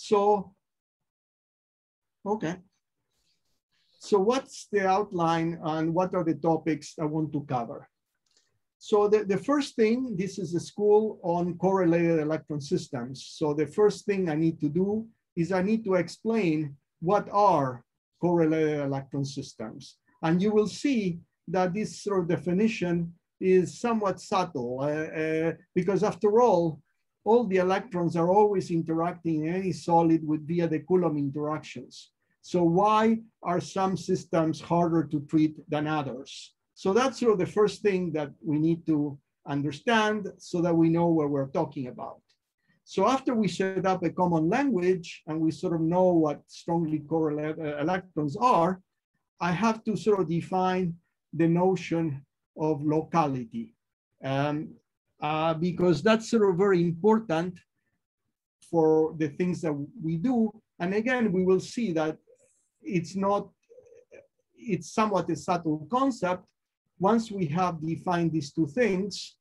So, okay. So what's the outline and what are the topics I want to cover? So the, the first thing, this is a school on correlated electron systems. So the first thing I need to do is I need to explain what are correlated electron systems. And you will see that this sort of definition is somewhat subtle uh, uh, because after all, all the electrons are always interacting in any solid with via the Coulomb interactions. So why are some systems harder to treat than others? So that's sort of the first thing that we need to understand so that we know what we're talking about. So after we set up a common language and we sort of know what strongly correlated uh, electrons are, I have to sort of define the notion of locality. Um, uh, because that's sort of very important for the things that we do. And again, we will see that it's not, it's somewhat a subtle concept. Once we have defined these two things,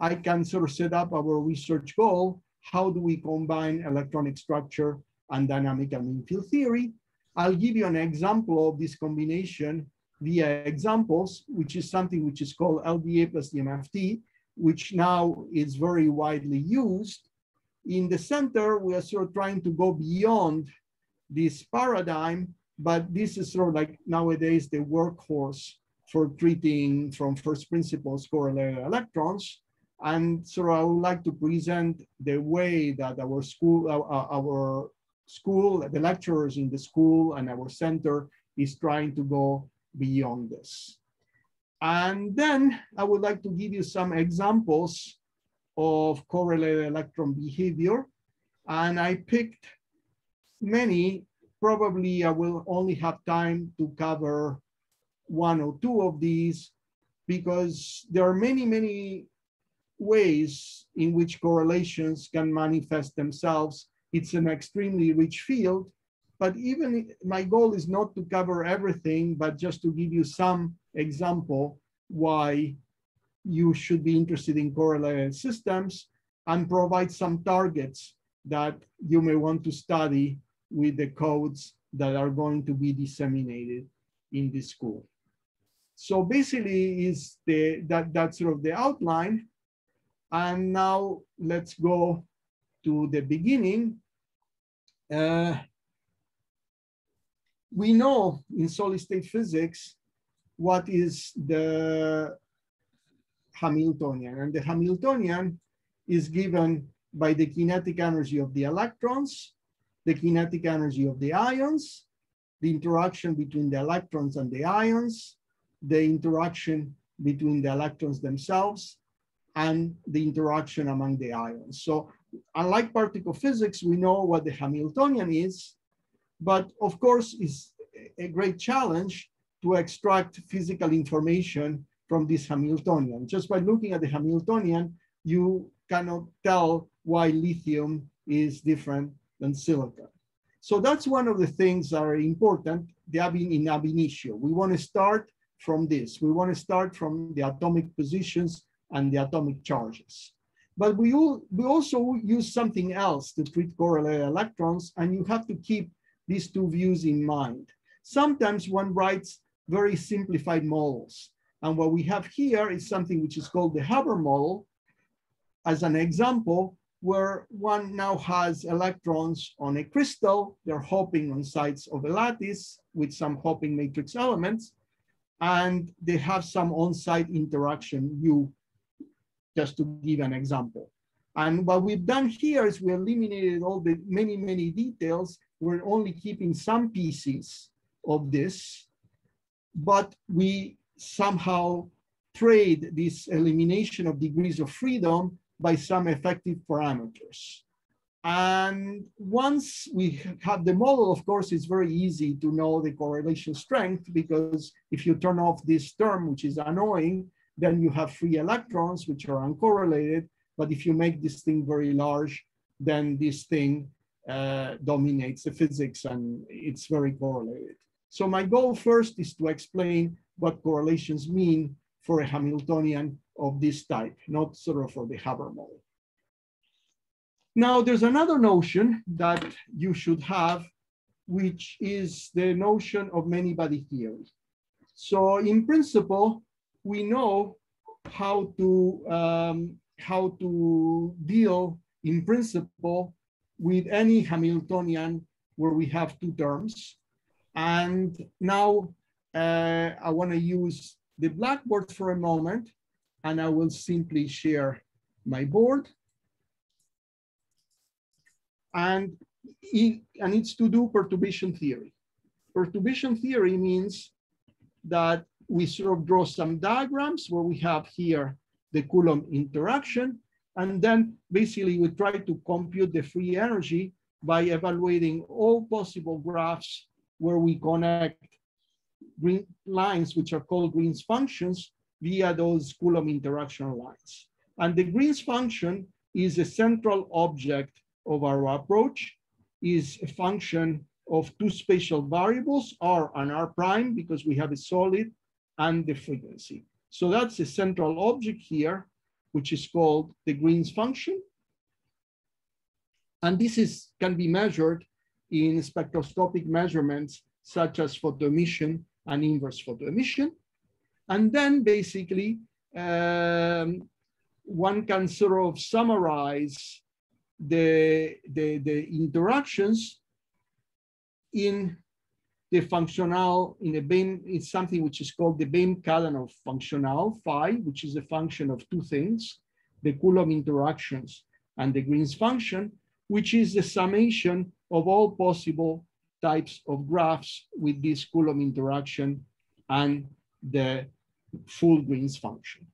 I can sort of set up our research goal. How do we combine electronic structure and dynamical mean field theory? I'll give you an example of this combination via examples, which is something which is called LDA plus DMFT, which now is very widely used. In the center, we are sort of trying to go beyond this paradigm but this is sort of like nowadays the workhorse for treating from first principles correlated electrons. And so I would like to present the way that our school, our, school, the lecturers in the school and our center is trying to go beyond this. And then I would like to give you some examples of correlated electron behavior. And I picked many probably I will only have time to cover one or two of these because there are many, many ways in which correlations can manifest themselves. It's an extremely rich field, but even my goal is not to cover everything, but just to give you some example why you should be interested in correlated systems and provide some targets that you may want to study with the codes that are going to be disseminated in this school. So basically is the that that's sort of the outline. And now let's go to the beginning. Uh, we know in solid state physics what is the Hamiltonian. And the Hamiltonian is given by the kinetic energy of the electrons the kinetic energy of the ions, the interaction between the electrons and the ions, the interaction between the electrons themselves, and the interaction among the ions. So unlike particle physics, we know what the Hamiltonian is, but of course it's a great challenge to extract physical information from this Hamiltonian. Just by looking at the Hamiltonian, you cannot tell why lithium is different than silicon. So that's one of the things that are important in ab initio. We want to start from this. We want to start from the atomic positions and the atomic charges. But we, all, we also use something else to treat correlated electrons, and you have to keep these two views in mind. Sometimes one writes very simplified models. And what we have here is something which is called the Hubbard model. As an example, where one now has electrons on a crystal. They're hopping on sides of a lattice with some hopping matrix elements, and they have some on-site interaction U, just to give an example. And what we've done here is we eliminated all the many, many details. We're only keeping some pieces of this, but we somehow trade this elimination of degrees of freedom by some effective parameters. And once we have the model, of course, it's very easy to know the correlation strength because if you turn off this term, which is annoying, then you have free electrons, which are uncorrelated. But if you make this thing very large, then this thing uh, dominates the physics and it's very correlated. So my goal first is to explain what correlations mean for a Hamiltonian of this type, not sort of for the Hubbard model. Now, there's another notion that you should have, which is the notion of many body theory. So in principle, we know how to, um, how to deal in principle with any Hamiltonian where we have two terms. And now uh, I wanna use the Blackboard for a moment and I will simply share my board. And, it, and it's to do perturbation theory. Perturbation theory means that we sort of draw some diagrams where we have here the Coulomb interaction, and then basically we try to compute the free energy by evaluating all possible graphs where we connect green lines, which are called Green's functions, via those Coulomb interaction lines. And the Green's function is a central object of our approach, is a function of two spatial variables, R and R prime, because we have a solid, and the frequency. So that's a central object here, which is called the Green's function. And this is can be measured in spectroscopic measurements such as photoemission and inverse photoemission. And then basically, um, one can sort of summarize the, the, the interactions in the functional, in a Baym, is something which is called the Baym-Kadanoff functional, phi, which is a function of two things, the Coulomb interactions and the Green's function, which is the summation of all possible types of graphs with this Coulomb interaction and the full Green's function.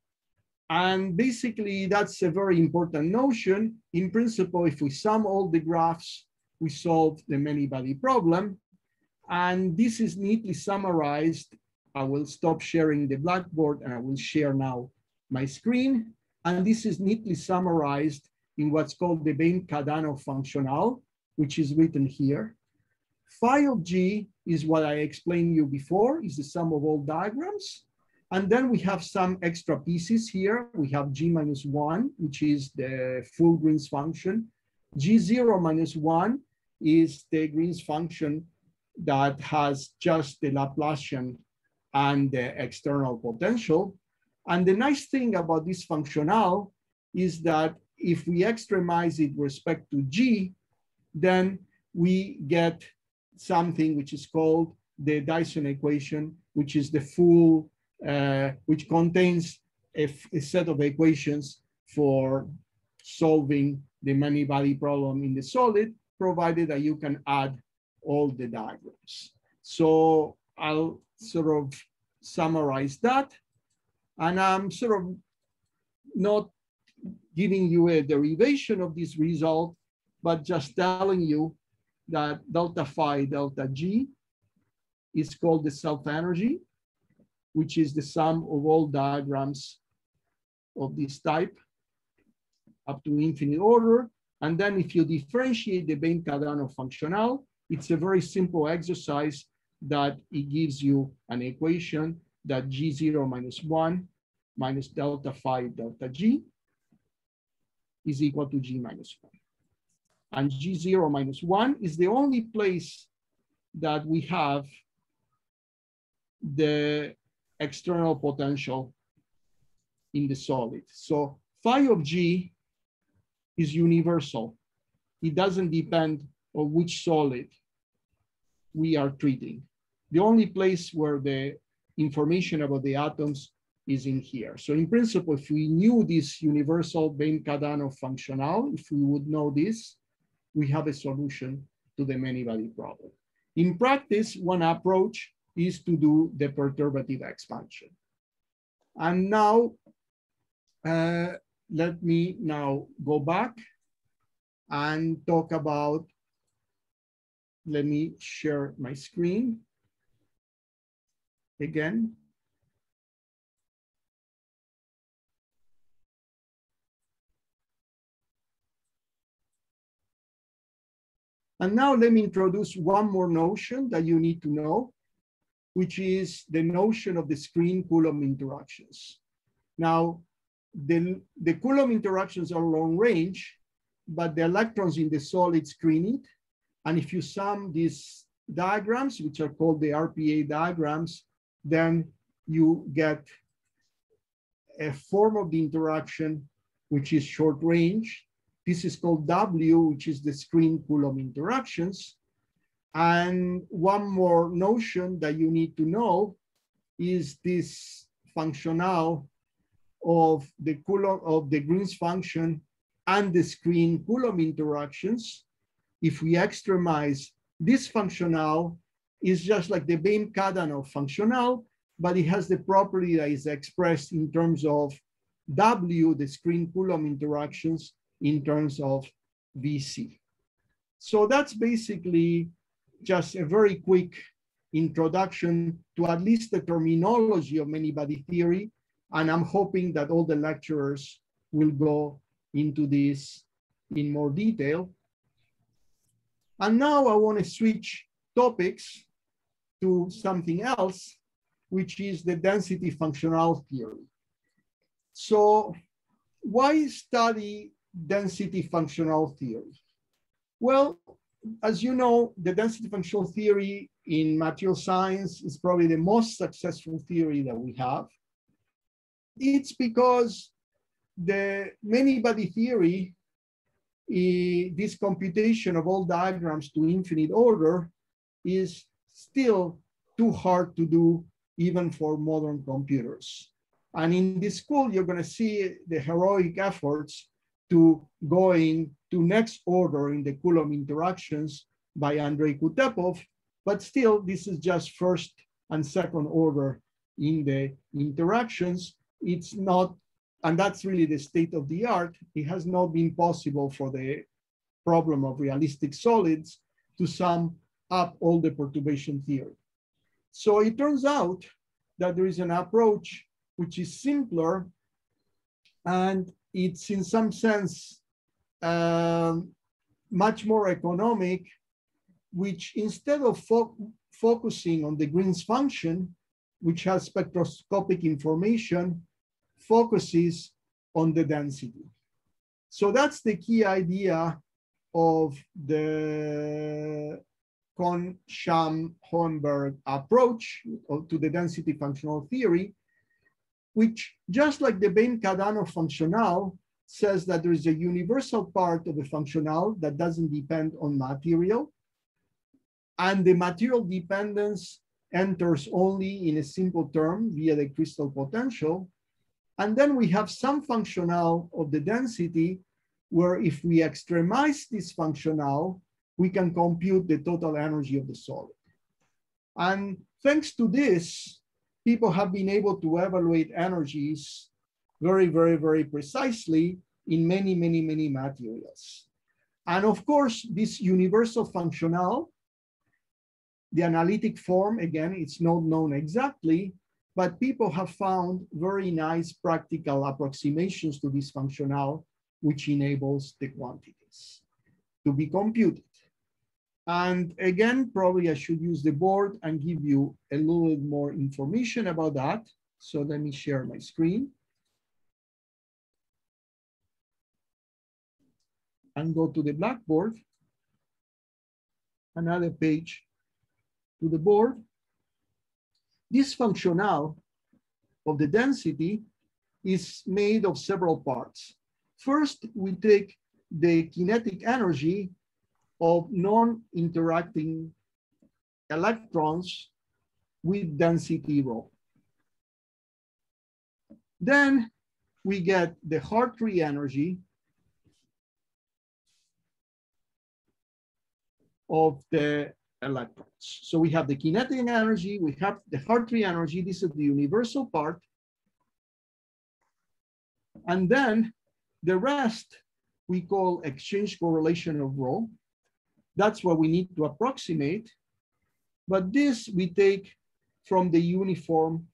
And basically, that's a very important notion. In principle, if we sum all the graphs, we solve the many-body problem. And this is neatly summarized. I will stop sharing the Blackboard and I will share now my screen. And this is neatly summarized in what's called the Baym-Kadanoff functional, which is written here. Phi of G is what I explained you before, is the sum of all diagrams. And then we have some extra pieces here. We have G minus one, which is the full Green's function. G0 minus one is the Green's function that has just the Laplacian and the external potential. And the nice thing about this functional is that if we extremize it with respect to G, then we get something which is called the Dyson equation, which is the full, uh, which contains a, a set of equations for solving the many body problem in the solid, provided that you can add all the diagrams. So I'll sort of summarize that. And I'm sort of not giving you a derivation of this result, but just telling you that delta phi delta G is called the self-energy, which is the sum of all diagrams of this type up to infinite order. And then if you differentiate the Baym-Kadanoff functional, it's a very simple exercise that it gives you an equation that G0 minus one minus delta phi delta G is equal to G minus one. And G0 minus one is the only place that we have the external potential in the solid. So phi of G is universal. It doesn't depend on which solid we are treating. The only place where the information about the atoms is in here. So in principle, if we knew this universal Baym-Kadanoff functional, if we would know this, we have a solution to the many-body problem. In practice, one approach is to do the perturbative expansion. And now, uh, let me now go back and talk about let me share my screen again. And now let me introduce one more notion that you need to know, which is the notion of the screen Coulomb interactions. Now, the, the Coulomb interactions are long range, but the electrons in the solid screen it. And if you sum these diagrams, which are called the RPA diagrams, then you get a form of the interaction which is short range. This is called W, which is the screen Coulomb interactions. And one more notion that you need to know is this functional of the Coulomb of the Green's function and the screen Coulomb interactions. If we extremize this functional is just like the Baym-Kadanoff functional, but it has the property that is expressed in terms of W, the screen Coulomb interactions, in terms of VC. So that's basically just a very quick introduction to at least the terminology of many-body theory. And I'm hoping that all the lecturers will go into this in more detail. And now I want to switch topics to something else, which is the density functional theory. So why study density functional theory? Well, as you know, the density functional theory in material science is probably the most successful theory that we have. It's because the many-body theory, uh, this computation of all diagrams to infinite order is still too hard to do even for modern computers. And in this school, you're gonna see the heroic efforts to going to next order in the Coulomb interactions by Andrei Kutepov, but still this is just first and second order in the interactions. It's not, and that's really the state of the art. It has not been possible for the problem of realistic solids to sum up all the perturbation theory. So it turns out that there is an approach which is simpler and it's in some sense um, much more economic, which instead of fo focusing on the Green's function, which has spectroscopic information, focuses on the density. So that's the key idea of the Kohn, Sham, Hohenberg approach to the density functional theory, which just like the Baym-Kadanoff functional says that there is a universal part of the functional that doesn't depend on material. And the material dependence enters only in a simple term via the crystal potential. And then we have some functional of the density where if we extremize this functional, we can compute the total energy of the solid. And thanks to this, people have been able to evaluate energies very, very, very precisely in many, many, many materials. And of course, this universal functional, the analytic form, again, it's not known exactly, but people have found very nice practical approximations to this functional, which enables the quantities to be computed. And again, probably I should use the board and give you a little more information about that. So let me share my screen. And go to the Blackboard. Another page to the board. This functional of the density is made of several parts. First, we take the kinetic energy of non-interacting electrons with density rho. Then we get the Hartree energy of the electrons. So we have the kinetic energy, we have the Hartree energy, this is the universal part. And then the rest we call exchange correlation of rho. That's what we need to approximate. But this we take from the uniform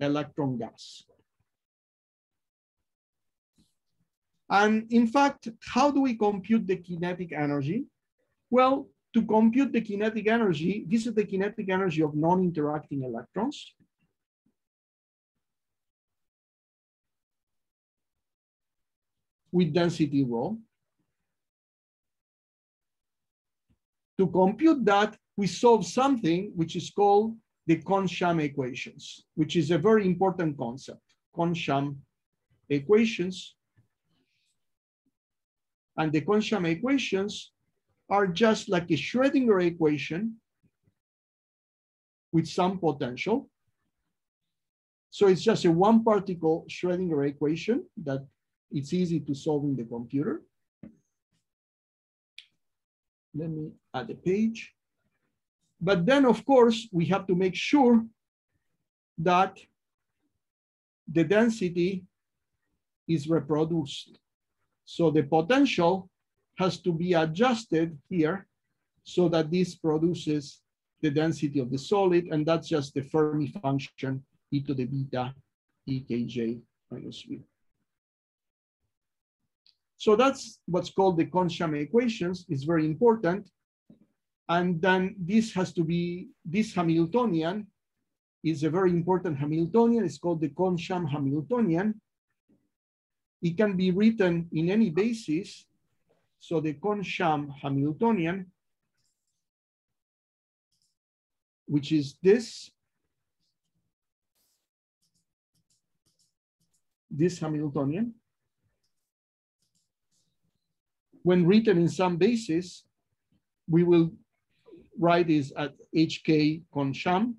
electron gas. And in fact, how do we compute the kinetic energy? Well, to compute the kinetic energy, this is the kinetic energy of non-interacting electrons. with density rho. To compute that, we solve something which is called the Kohn-Sham equations, which is a very important concept. Kohn-Sham equations. And the Kohn-Sham equations are just like a Schrodinger equation with some potential. So it's just a one particle Schrodinger equation that it's easy to solve in the computer. Let me add a page. But then, of course, we have to make sure that the density is reproduced. So the potential has to be adjusted here so that this produces the density of the solid, and that's just the Fermi function e to the beta ekj minus v. So that's what's called the Kohn-Sham equations. It's very important. And then this has to be, this Hamiltonian is a very important Hamiltonian. It's called the Kohn-Sham Hamiltonian. It can be written in any basis. So the Kohn-Sham Hamiltonian, which is this, this Hamiltonian, when written in some basis, we will write this at HK Kohn-Sham.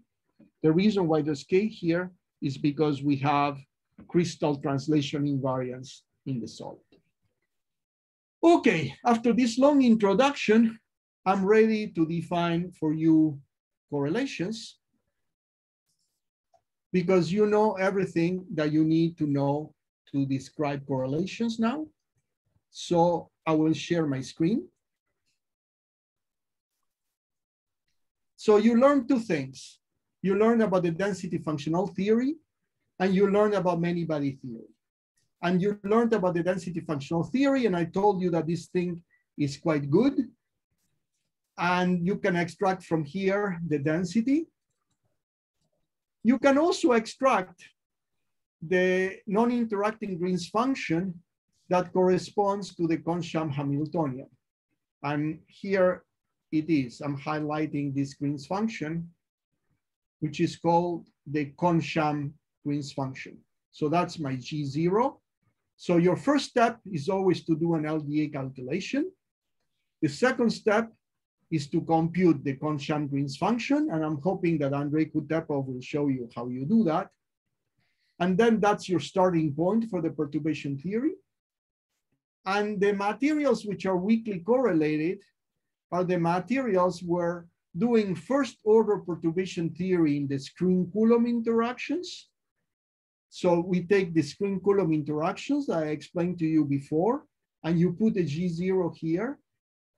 The reason why there's K here is because we have crystal translation invariance in the solid. Okay, after this long introduction, I'm ready to define for you correlations because you know everything that you need to know to describe correlations now. So I will share my screen. So you learn two things. You learn about the density functional theory, and you learn about many-body theory. And you learned about the density functional theory, and I told you that this thing is quite good. And you can extract from here the density. You can also extract the non-interacting Green's function that corresponds to the Kohn-Sham Hamiltonian. And here it is. I'm highlighting this Green's function, which is called the Kohn-Sham Green's function. So that's my G0. So your first step is always to do an LDA calculation. The second step is to compute the Kohn-Sham Green's function. And I'm hoping that Andrei Kutepov will show you how you do that. And then that's your starting point for the perturbation theory. And the materials which are weakly correlated are the materials where doing first order perturbation theory in the screen Coulomb interactions. So we take the screen Coulomb interactions that I explained to you before, and you put a G0 here.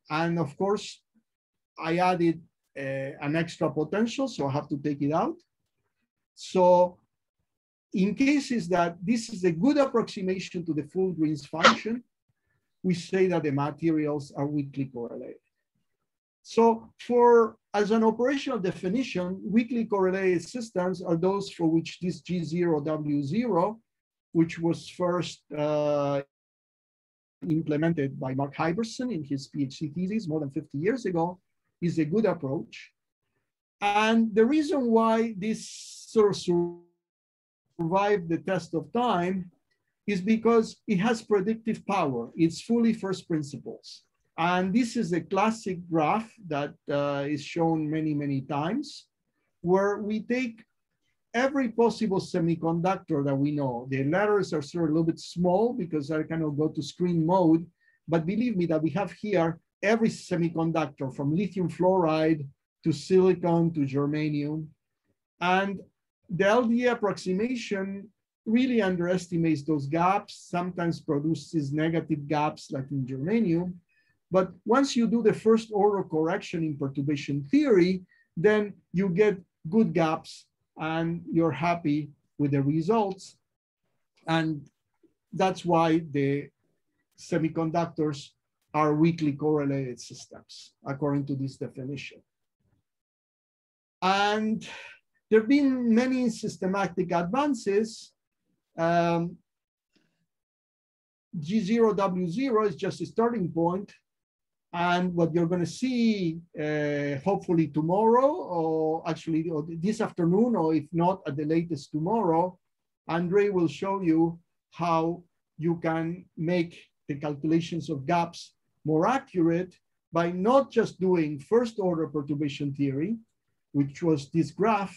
And of course, I added uh, an extra potential, so I have to take it out. So in cases that this is a good approximation to the full Green's function, we say that the materials are weakly correlated. So for as an operational definition, weakly correlated systems are those for which this G0W0, which was first uh, implemented by Mark Hybertsen in his PhD thesis more than 50 years ago, is a good approach. And the reason why this sort of survived the test of time is because it has predictive power. It's fully first principles. And this is a classic graph that uh, is shown many, many times, where we take every possible semiconductor that we know. The letters are of a little bit small because I cannot go to screen mode, but believe me that we have here every semiconductor from lithium fluoride to silicon to germanium. And the LDA approximation really underestimates those gaps, sometimes produces negative gaps like in germanium. But once you do the first order correction in perturbation theory, then you get good gaps and you're happy with the results. And that's why the semiconductors are weakly correlated systems, according to this definition. And there have been many systematic advances um, G0W0 is just a starting point. And what you're going to see, uh, hopefully tomorrow, or actually or this afternoon, or if not at the latest tomorrow, Andre will show you how you can make the calculations of gaps more accurate by not just doing first order perturbation theory, which was this graph,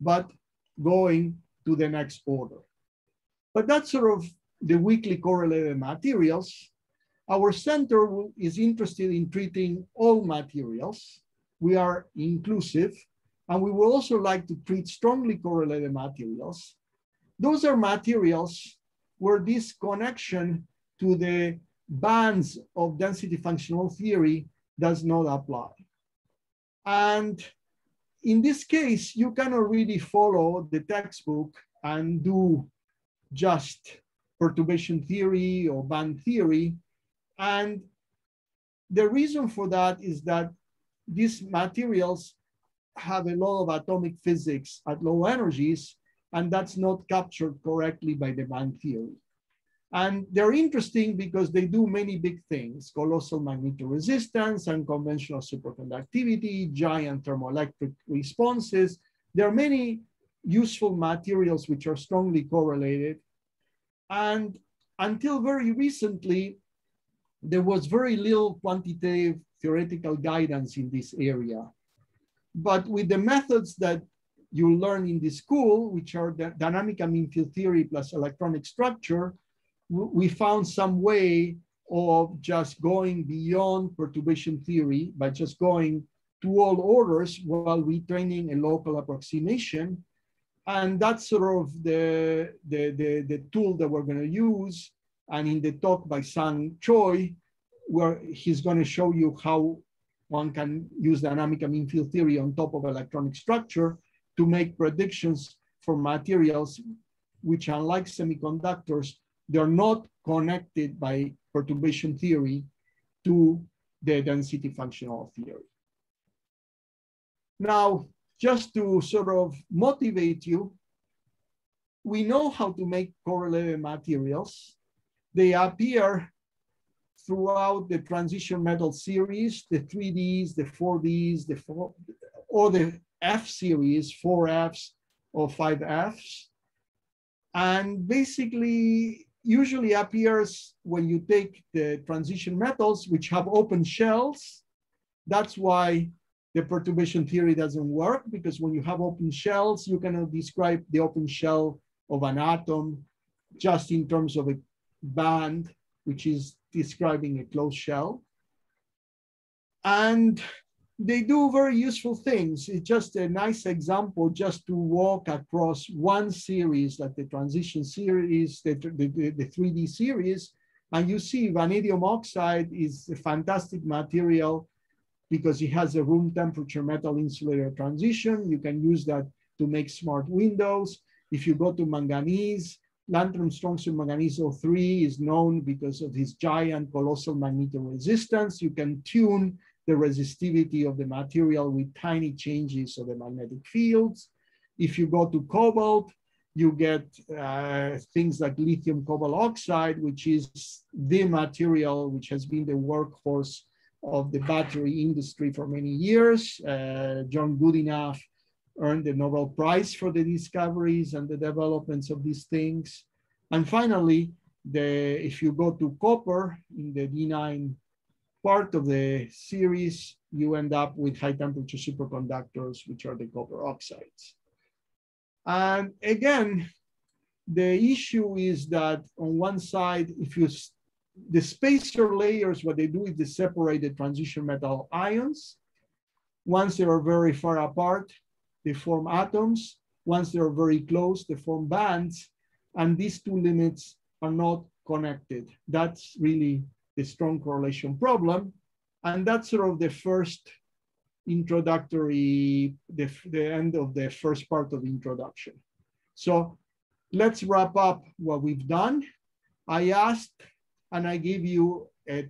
but going to the next order. But that's sort of the weakly correlated materials. Our center is interested in treating all materials. We are inclusive, and we would also like to treat strongly correlated materials. Those are materials where this connection to the bands of density functional theory does not apply. And in this case, you cannot really follow the textbook and do just perturbation theory or band theory. And the reason for that is that these materials have a lot of atomic physics at low energies, and that's not captured correctly by the band theory. And they're interesting because they do many big things, colossal magnetoresistance, unconventional superconductivity, giant thermoelectric responses. There are many useful materials which are strongly correlated. And until very recently, there was very little quantitative theoretical guidance in this area. But with the methods that you learn in the school, which are the dynamic mean field theory plus electronic structure, we found some way of just going beyond perturbation theory by just going to all orders while retraining a local approximation. And that's sort of the, the, the, the tool that we're going to use. And in the talk by Sang Choi, where he's going to show you how one can use dynamic mean field theory on top of electronic structure to make predictions for materials which, unlike semiconductors, they're not connected by perturbation theory to the density functional theory. Now, just to sort of motivate you, we know how to make correlated materials. They appear throughout the transition metal series, the 3Ds, the 4Ds, the four, or the F series, four Fs or five Fs. And basically, usually appears when you take the transition metals, which have open shells. That's why the perturbation theory doesn't work, because when you have open shells, you cannot describe the open shell of an atom just in terms of a band, which is describing a closed shell. And they do very useful things. It's just a nice example just to walk across one series, like the transition series, the, the, the 3D series, and you see vanadium oxide is a fantastic material because it has a room temperature metal insulator transition. You can use that to make smart windows. If you go to manganese, Lanthanum strontium manganese 03 is known because of his giant colossal magnetoresistance. You can tune the resistivity of the material with tiny changes of the magnetic fields. If you go to cobalt, you get uh, things like lithium cobalt oxide, which is the material which has been the workhorse of the battery industry for many years. Uh, John Goodenough earned the Nobel Prize for the discoveries and the developments of these things. And finally, the, if you go to copper in the D9 part of the series, you end up with high temperature superconductors, which are the copper oxides. And again, the issue is that on one side, if you, the spacer layers, what they do is they separate the transition metal ions. Once they are very far apart, they form atoms. Once they are very close, they form bands. And these two limits are not connected. That's really the strong correlation problem. And that's sort of the first introductory, the, the end of the first part of introduction. So let's wrap up what we've done. I asked and I gave you a,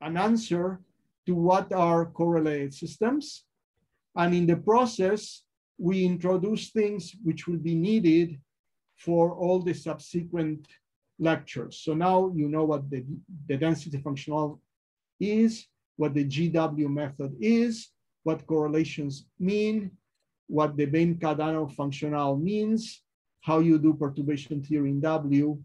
an answer to what are correlated systems. And in the process, we introduce things which will be needed for all the subsequent lectures. So now you know what the, the density functional is. what the GW method is, what correlations mean, what the Baym-Kadanoff functional means, how you do perturbation theory in W,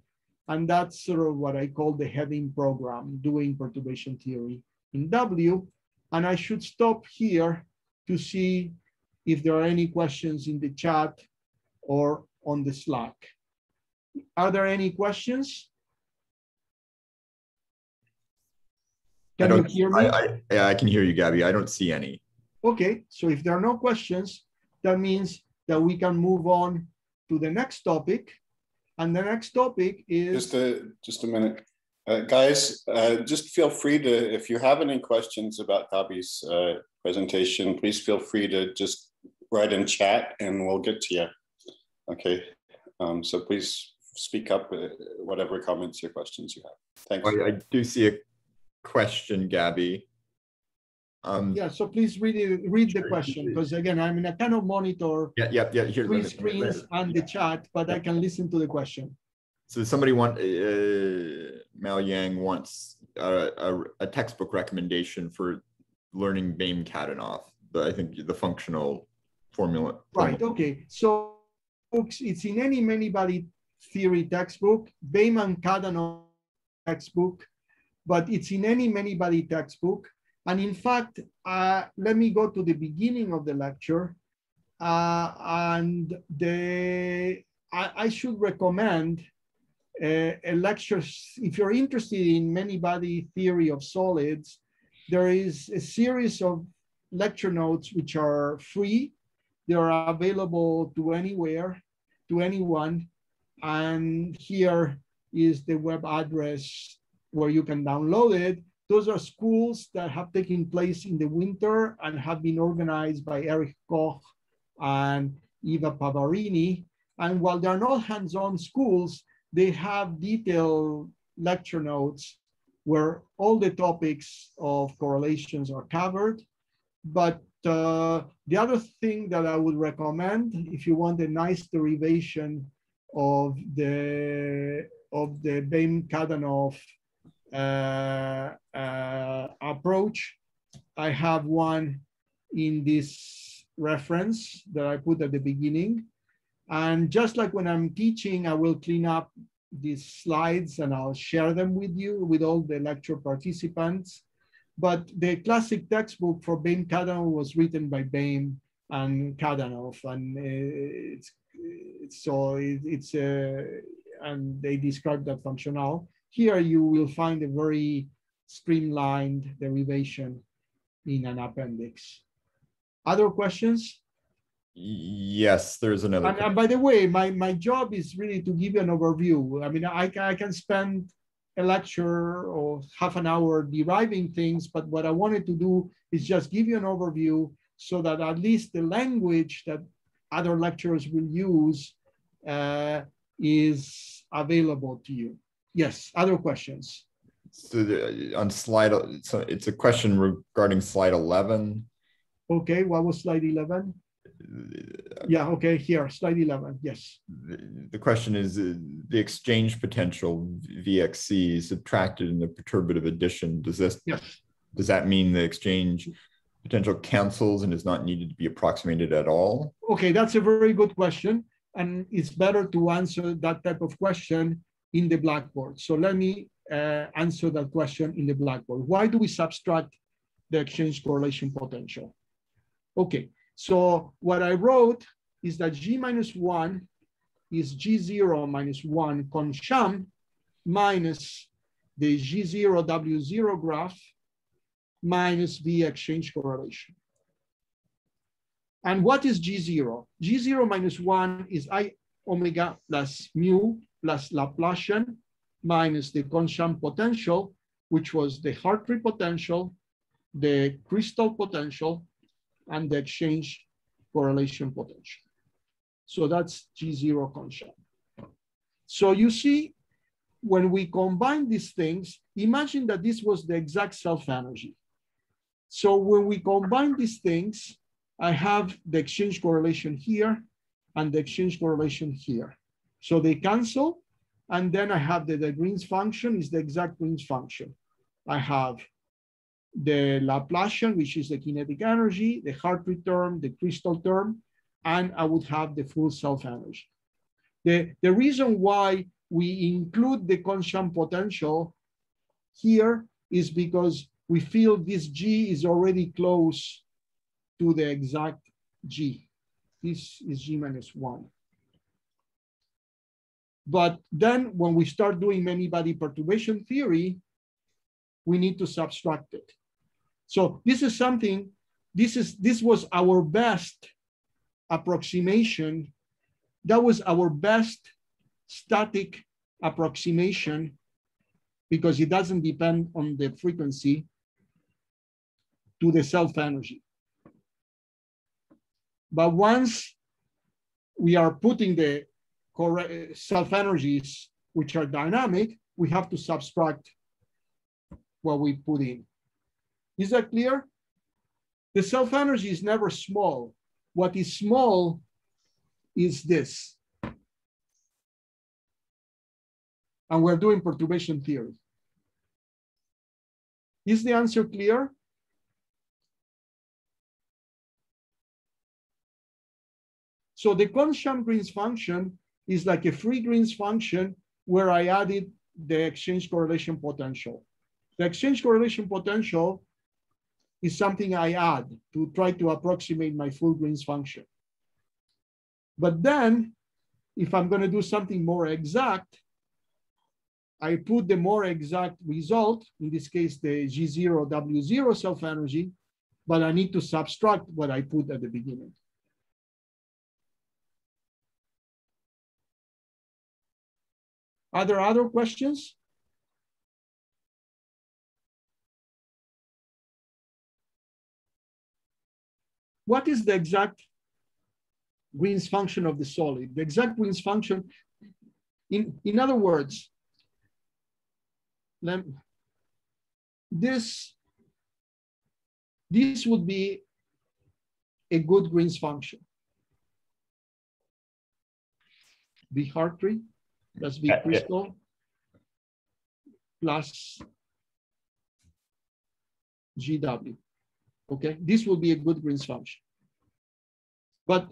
and that's sort of what I call the Hedin program, doing perturbation theory in W. And I should stop here to see if there are any questions in the chat or on the Slack. Are there any questions? Can you hear me? I, I, yeah, I can hear you, Gabi. I don't see any. Okay, so if there are no questions, that means that we can move on to the next topic. And the next topic is just a just a minute, uh, guys. Uh, just feel free to, if you have any questions about Gabi's uh, presentation, please feel free to just write in chat, and we'll get to you. Okay. Um, so please speak up, uh, whatever comments or questions you have. Thanks. I, I do see a question, Gabi. Um, yeah, so please read it, read the question because again, I mean, I cannot monitor yeah, yeah, yeah. Here, three screens and the chat, but yeah. I can listen to the question. So somebody want uh, Mao Yang wants a, a, a, textbook recommendation for learning Baym-Kadanoff, but I think the functional formula. Right. Okay. So it's in any many-body theory textbook, Baym-Kadanoff textbook, but it's in any many-body textbook. And in fact, uh, let me go to the beginning of the lecture. Uh, and the, I, I should recommend a, a, lecture, if you're interested in many-body theory of solids, there is a series of lecture notes which are free. They are available to anywhere, to anyone. And here is the web address where you can download it. Those are schools that have taken place in the winter and have been organized by Erik Koch and Eva Pavarini. And while they're not hands-on schools, they have detailed lecture notes where all the topics of correlations are covered. But the other thing that I would recommend, if you want a nice derivation of the of the Baym-Kadanoff uh, uh, approach. I have one in this reference that I put at the beginning. And just like when I'm teaching, I will clean up these slides and I'll share them with you, with all the lecture participants. But the classic textbook for Baym-Kadanoff was written by Baym and Kadanoff. And uh, it's, it's so it, it's, uh, and they describe that functional. Here you will find a very streamlined derivation in an appendix. Other questions? Yes, there's another. And, and, by the way, my, my job is really to give you an overview. I mean, I, I can spend a lecture or half an hour deriving things, but what I wanted to do is just give you an overview so that at least the language that other lecturers will use uh, is available to you. Yes, other questions? So the, on slide, so it's a question regarding slide 11. Okay, what was slide 11? Yeah, okay, here, slide 11, yes. The, question is uh, the exchange potential VXC subtracted in the perturbative addition. Does this, yes. does that mean the exchange potential cancels and is not needed to be approximated at all? Okay, that's a very good question. And it's better to answer that type of question in the blackboard. So let me uh, answer that question in the blackboard. Why do we subtract the exchange correlation potential? Okay, so what I wrote is that G minus one is G0 minus one Kohn-Sham minus the G0 W0 graph minus the exchange correlation. And what is G0? G0 minus one is I omega plus mu plus Laplacian minus the Kohn-Sham potential, which was the Hartree potential, the crystal potential, and the exchange correlation potential. So that's G0 concept. So you see, when we combine these things, imagine that this was the exact self-energy. So when we combine these things, I have the exchange correlation here and the exchange correlation here. So they cancel. And then I have the, the Green's function is the exact Green's function. I have the Laplacian, which is the kinetic energy, the Hartree term, the crystal term, and I would have the full self-energy. The, the reason why we include the Kohn-Sham potential here is because we feel this G is already close to the exact G. This is G minus one. But then when we start doing many body perturbation theory, we need to subtract it. So this is something, this is this was our best approximation. That was our best static approximation because it doesn't depend on the frequency to the self energy. But once we are putting the correct self energies, which are dynamic, we have to subtract what we put in. Is that clear? The self energy is never small. What is small is this. And we're doing perturbation theory. Is the answer clear? So the Kohn-Sham Green's function is like a free Green's function where I added the exchange correlation potential. The exchange correlation potential is something I add to try to approximate my full Green's function. But then, if I'm going to do something more exact, I put the more exact result, in this case, the G0, W0 self-energy, but I need to subtract what I put at the beginning. Are there other questions? What is the exact Green's function of the solid? The exact Green's function, in, in other words, this, this would be a good Green's function. B Hartree plus B crystal plus GW. Okay, this will be a good Green's function. But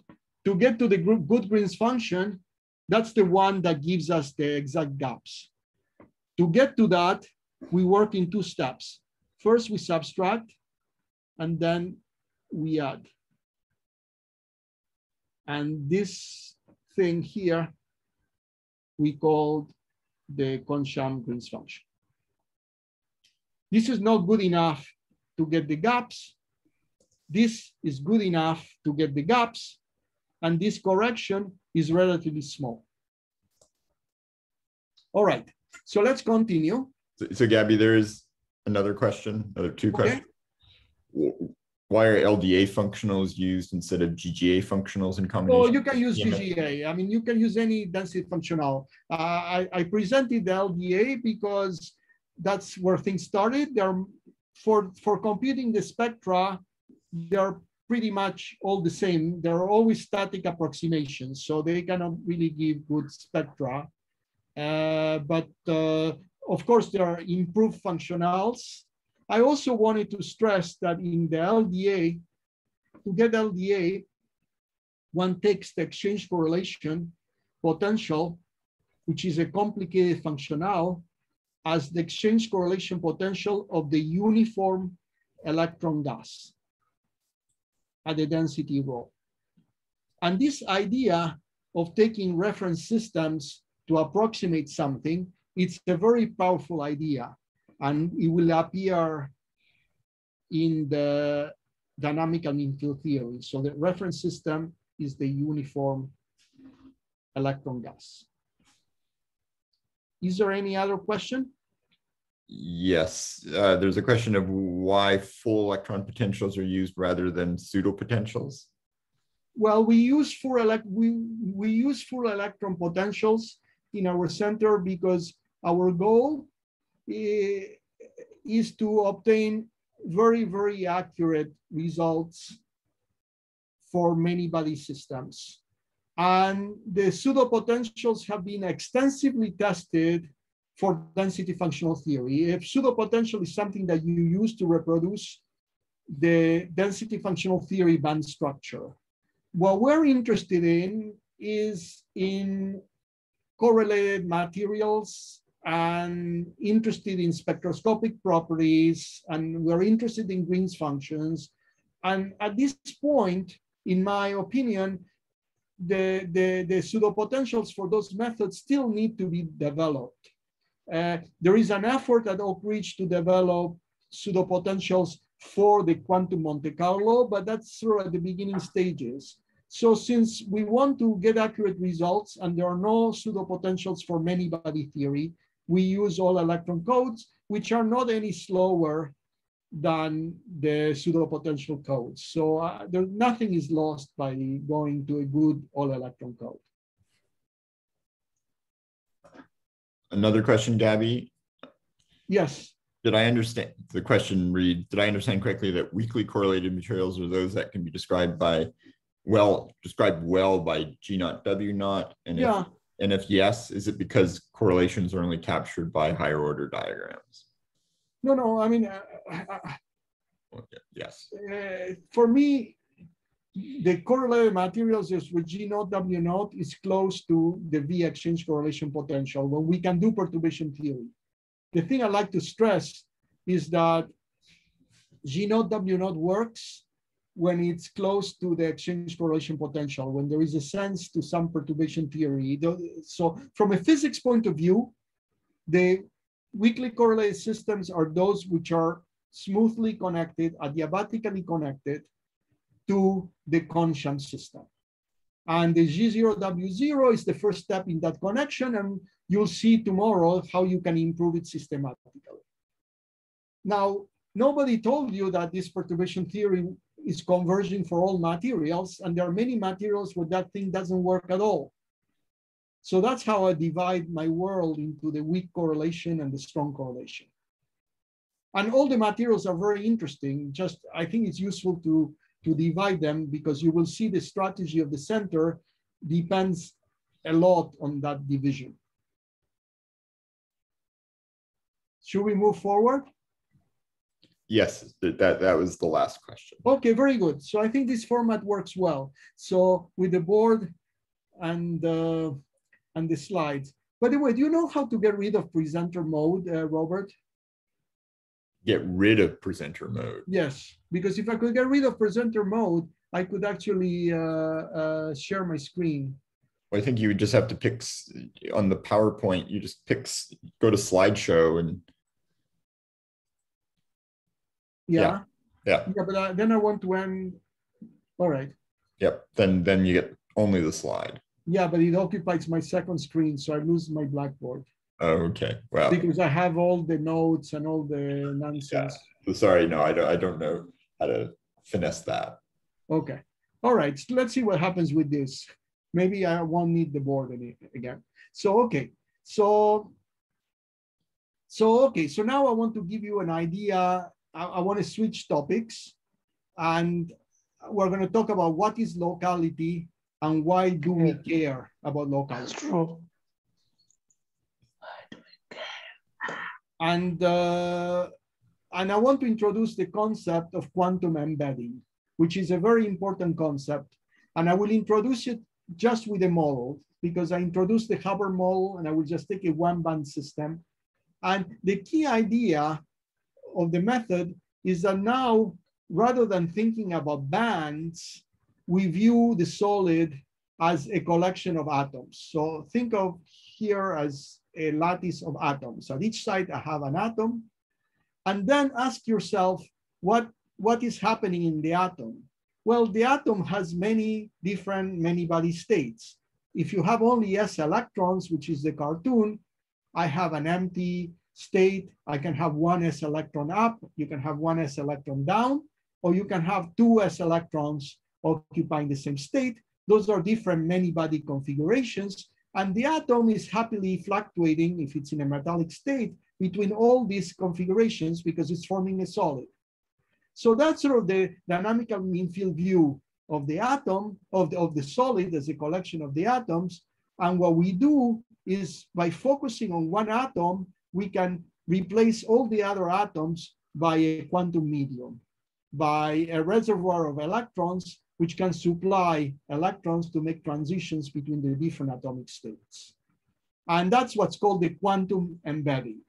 to get to the good Green's function, that's the one that gives us the exact gaps. To get to that, we work in two steps. First, we subtract, and then we add. And this thing here, we called the Kohn-Sham Green's function. This is not good enough to get the gaps. This is good enough to get the gaps, and this correction is relatively small. All right, so let's continue. So, so Gabi, there is another question, another two okay. questions. Why are LDA functionals used instead of GGA functionals in combination? Oh, you can use GGA. I mean, you can use any density functional. Uh, I, I presented the LDA because that's where things started. They're for for computing the spectra, they're pretty much all the same. They're always static approximations, so they cannot really give good spectra. Uh, but uh, of course, there are improved functionals. I also wanted to stress that in the LDA, to get LDA, one takes the exchange correlation potential, which is a complicated functional, as the exchange correlation potential of the uniform electron gas at the density rho. And this idea of taking reference systems to approximate something, it's a very powerful idea. And it will appear in the dynamic mean field theory. So the reference system is the uniform electron gas. Is there any other question? Yes, uh, there's a question of why full electron potentials are used rather than pseudo potentials. Well, we use full elect we we use full electron potentials in our center because our goal is to obtain very very accurate results for many body systems. And the pseudo potentials have been extensively tested for density functional theory. If pseudopotential is something that you use to reproduce the density functional theory band structure, what we're interested in is in correlated materials and interested in spectroscopic properties, and we're interested in Green's functions. And at this point, in my opinion, the, the, the pseudopotentials for those methods still need to be developed. Uh, there is an effort at Oak Ridge to develop pseudopotentials for the quantum Monte Carlo, but that's sort of at the beginning stages. So since we want to get accurate results and there are no pseudopotentials for many body theory, we use all electron codes, which are not any slower than the pseudopotential codes. So uh, there, nothing is lost by going to a good all electron code. Another question, Gabi. Yes. Did I understand, the question read, did I understand correctly that weakly correlated materials are those that can be described by, well, described well by G naught, W naught? And Yeah. if, and if yes, is it because correlations are only captured by higher order diagrams? No, no, I mean, uh, uh, Okay, Yes, uh, for me, the correlated materials is with G naught, W naught is close to the V exchange correlation potential when we can do perturbation theory. The thing I like to stress is that G naught, W naught works when it's close to the exchange correlation potential, when there is a sense to some perturbation theory. So from a physics point of view, the weakly correlated systems are those which are smoothly connected, adiabatically connected to the Kohn-Sham system. And the G0W0 is the first step in that connection, and you'll see tomorrow how you can improve it systematically. Now, nobody told you that this perturbation theory is converging for all materials, and there are many materials where that thing doesn't work at all. So that's how I divide my world into the weak correlation and the strong correlation. And all the materials are very interesting. Just I think it's useful to, to divide them because you will see the strategy of the center depends a lot on that division. Should we move forward? yes, that, that was the last question. Okay, very good. So I think this format works well. So with the board and uh, and the slides. By the way, do you know how to get rid of presenter mode, uh, Robert? Get rid of presenter mode. Yes, because if I could get rid of presenter mode, I could actually uh, uh, share my screen. I think you would just have to pick on the PowerPoint, you just pick, go to slideshow and Yeah. yeah. Yeah, but uh, then I want to end. All right. Yep, then then you get only the slide. Yeah, but it occupies my second screen, so I lose my Blackboard Oh, okay, wow. because I have all the notes and all the nonsense. Yeah. Sorry, no, I don't, I don't know how to finesse that. Okay. All right. So let's see what happens with this. Maybe I won't need the board any, again. So, okay. So, so, okay. So now I want to give you an idea. I, I want to switch topics and we're going to talk about what is locality and why do we care about locality. That's true. And, uh, and I want to introduce the concept of quantum embedding, which is a very important concept. And I will introduce it just with a model because I introduced the Hubbard model and I will just take a one band system. And the key idea of the method is that now, rather than thinking about bands, we view the solid as a collection of atoms. So think of here as a lattice of atoms. At each side, I have an atom. And then ask yourself, what, what is happening in the atom? Well, the atom has many different many body states. If you have only s electrons, which is the cartoon, I have an empty state. I can have one s electron up, you can have one s electron down, or you can have two s electrons occupying the same state. Those are different many body configurations. And the atom is happily fluctuating, if it's in a metallic state, between all these configurations because it's forming a solid. So that's sort of the dynamical mean field view of the atom, of the, of the solid as a collection of the atoms. And what we do is by focusing on one atom, we can replace all the other atoms by a quantum medium, by a reservoir of electrons, which can supply electrons to make transitions between the different atomic states. And that's what's called the quantum embedding.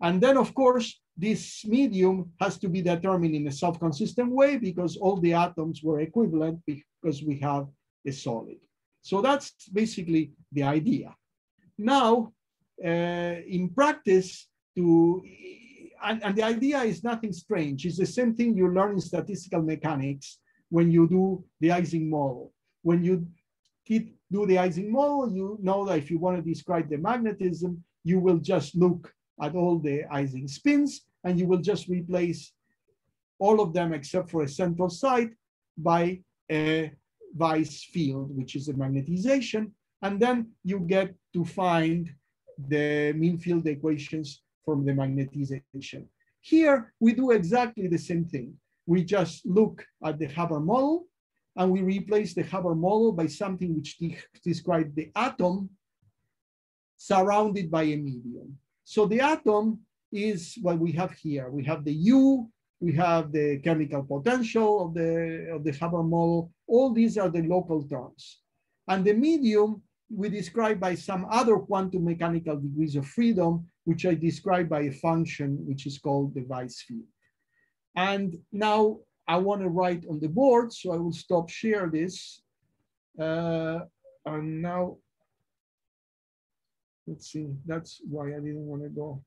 And then, of course, this medium has to be determined in a self-consistent way because all the atoms were equivalent because we have a solid. So that's basically the idea. Now, uh, in practice, to and, and, the idea is nothing strange. It's the same thing you learn in statistical mechanics when you do the Ising model. When you do the Ising model, you know that if you want to describe the magnetism, you will just look at all the Ising spins and you will just replace all of them except for a central site by a Weiss field, which is a magnetization. And then you get to find the mean field equations from the magnetization. Here, we do exactly the same thing. We just look at the Hubbard model and we replace the Hubbard model by something which de describes the atom surrounded by a medium. So the atom is what we have here. We have the U, we have the chemical potential of the, of the Hubbard model. All these are the local terms. And the medium we describe by some other quantum mechanical degrees of freedom, which I describe by a function which is called the Weiss field. And now I want to write on the board, so I will stop share this. Uh, and now, let's see, that's why I didn't want to go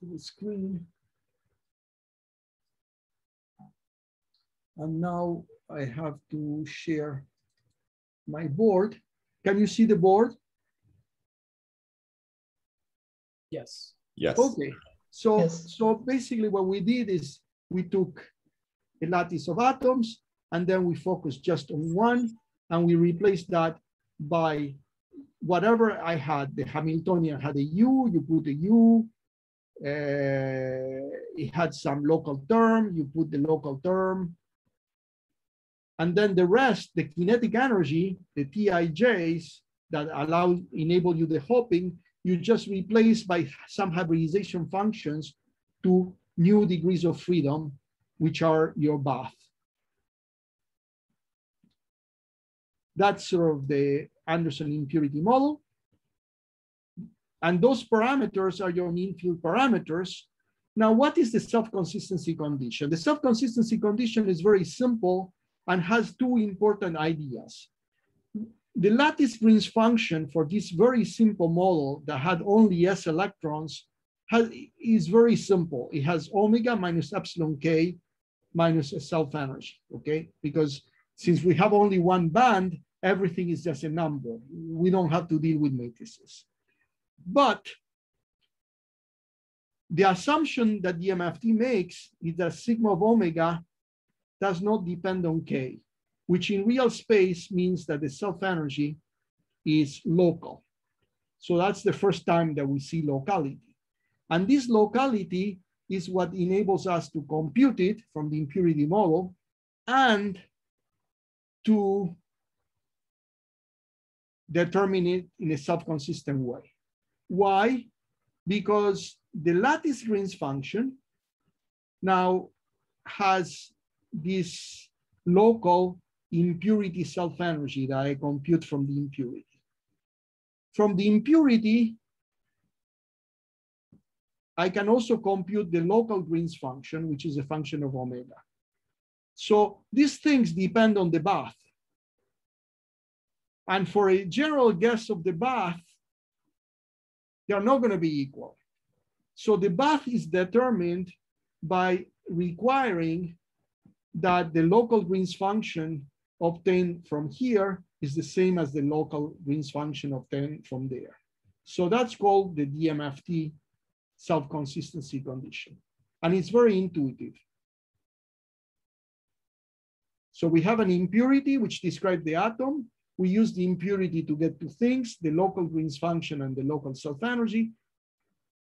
to the screen. And now I have to share my board. Can you see the board? Yes. Yes. Okay. So, Yes. so basically what we did is we took a lattice of atoms and then we focused just on one and we replaced that by whatever I had. The Hamiltonian had a U, you put a U. Uh, it had some local term, you put the local term. And then the rest, the kinetic energy, the TIJs that allow, enable you the hopping, you just replace by some hybridization functions to new degrees of freedom, which are your bath. That's sort of the Anderson impurity model. And those parameters are your mean field parameters. Now, what is the self-consistency condition? The self-consistency condition is very simple and has two important ideas. The lattice Green's function for this very simple model that had only S electrons has, is very simple. It has omega minus epsilon k minus a self energy, okay? Because since we have only one band, everything is just a number. We don't have to deal with matrices. But the assumption that DMFT makes is that sigma of omega does not depend on K, which in real space means that the self-energy is local. So that's the first time that we see locality. And this locality is what enables us to compute it from the impurity model and to determine it in a self-consistent way. Why? Because the lattice Green's function now has this local impurity self-energy that I compute from the impurity. From the impurity, I can also compute the local Green's function, which is a function of omega. So these things depend on the bath. And for a general guess of the bath, they are not going to be equal. So the bath is determined by requiring that the local Green's function obtained from here is the same as the local Green's function obtained from there. So that's called the DMFT self-consistency condition. And it's very intuitive. So we have an impurity which describes the atom. We use the impurity to get two things, the local Green's function and the local self-energy.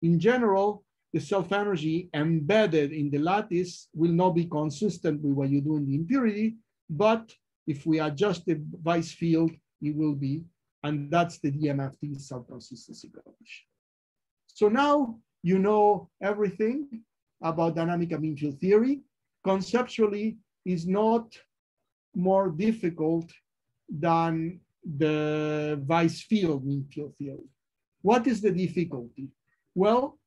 In general, the self-energy embedded in the lattice will not be consistent with what you do in the impurity, but if we adjust the Weiss field, it will be And that's the DMFT self-consistency coefficient. So now you know everything about dynamic mean field theory. Conceptually is not more difficult than the Weiss field mean field theory. What is the difficulty? Well,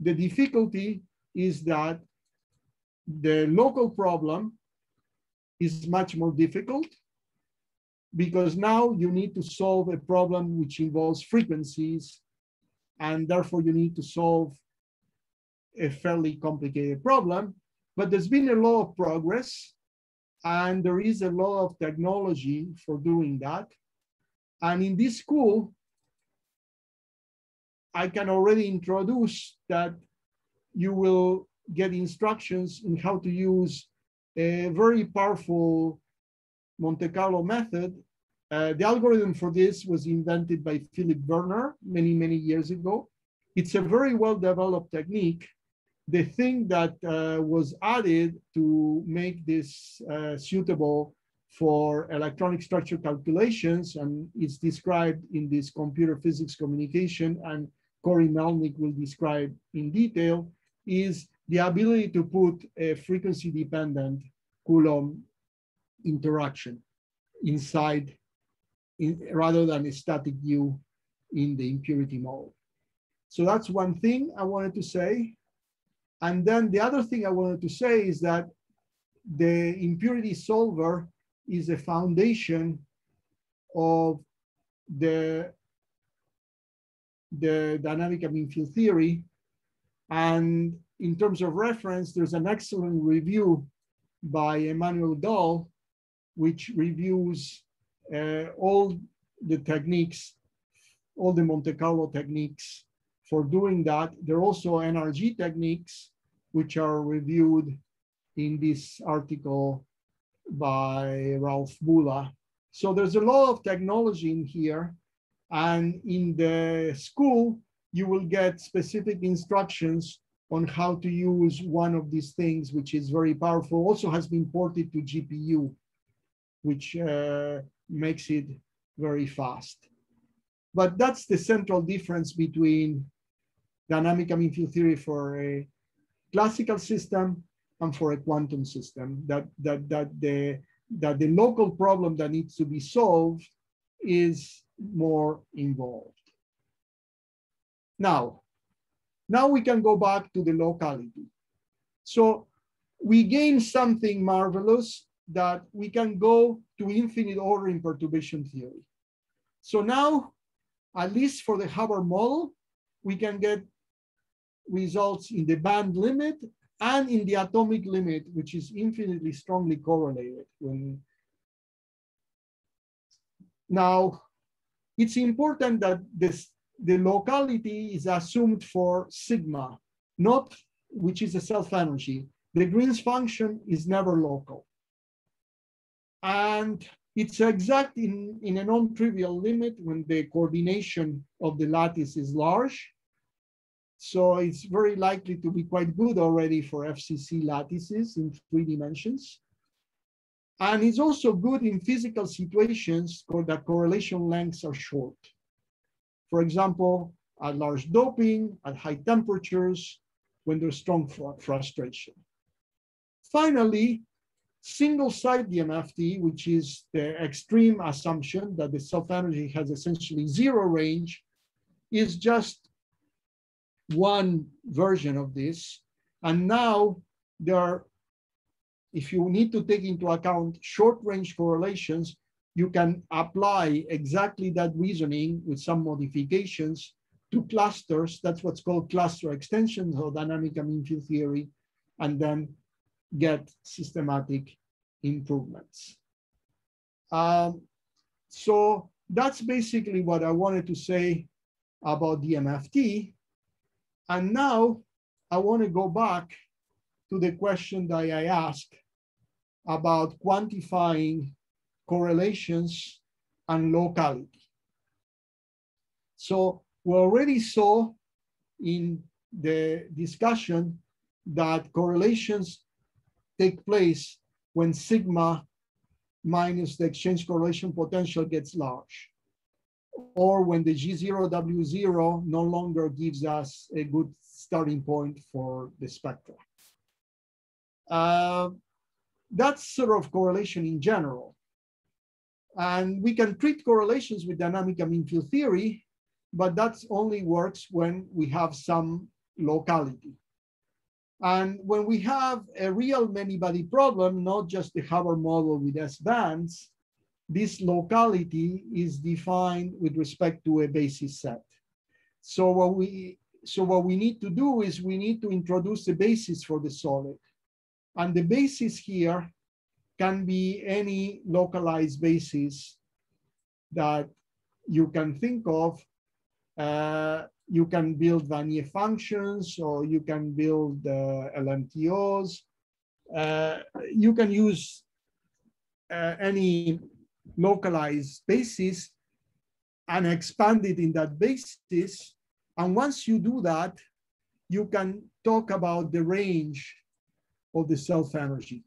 the difficulty is that the local problem is much more difficult because now you need to solve a problem which involves frequencies and therefore you need to solve a fairly complicated problem. But there's been a lot of progress and there is a lot of technology for doing that. And in this school, I can already introduce that you will get instructions in how to use a very powerful Monte Carlo method. Uh, the algorithm for this was invented by Philipp Werner many, many years ago. It's a very well-developed technique. The thing that uh, was added to make this uh, suitable for electronic structure calculations, and it's described in this computer physics communication and Corey Melnick will describe in detail, is the ability to put a frequency dependent Coulomb interaction inside in, rather than a static U in the impurity mode. So that's one thing I wanted to say. And then the other thing I wanted to say is that the impurity solver is a foundation of the the dynamic mean field theory. And in terms of reference, there's an excellent review by Emanuel Gull, which reviews uh, all the techniques, all the Monte Carlo techniques for doing that. There are also NRG techniques, which are reviewed in this article by Ralf Bulla. So there's a lot of technology in here and in the school, you will get specific instructions on how to use one of these things, which is very powerful. Also has been ported to GPU, which uh, makes it very fast. But that's the central difference between dynamic I mean field theory for a classical system and for a quantum system. That that that the that the local problem that needs to be solved is more involved. Now, now we can go back to the locality. So we gain something marvelous that we can go to infinite order in perturbation theory. So now, at least for the Hubbard model, we can get results in the band limit and in the atomic limit, which is infinitely strongly correlated. Now, it's important that this, the locality is assumed for sigma, not which is a self-energy. The Green's function is never local. And it's exact in, in a non-trivial limit when the coordination of the lattice is large. So it's very likely to be quite good already for FCC lattices in three dimensions. And it's also good in physical situations where the correlation lengths are short. For example, at large doping, at high temperatures, when there's strong frustration. Finally, single site DMFT, which is the extreme assumption that the self-energy has essentially zero range, is just one version of this. And now there are if you need to take into account short range correlations, you can apply exactly that reasoning with some modifications to clusters. That's what's called cluster extensions or dynamic mean field theory, and then get systematic improvements. Um, so that's basically what I wanted to say about DMFT. And now I want to go back to the question that I asked about quantifying correlations and locality. So we already saw in the discussion that correlations take place when sigma minus the exchange correlation potential gets large. or when the G0W0 no longer gives us a good starting point for the spectra. Uh, that's sort of correlation in general. And we can treat correlations with dynamic mean field theory, but that only works when we have some locality. And when we have a real many-body problem, not just the Hubbard model with S bands, this locality is defined with respect to a basis set. So what we so what we need to do is we need to introduce a basis for the solid. And the basis here can be any localized basis that you can think of. Uh, you can build Wannier functions or you can build uh, LMTOs. Uh, you can use uh, any localized basis and expand it in that basis. And once you do that, you can talk about the range of the self energy,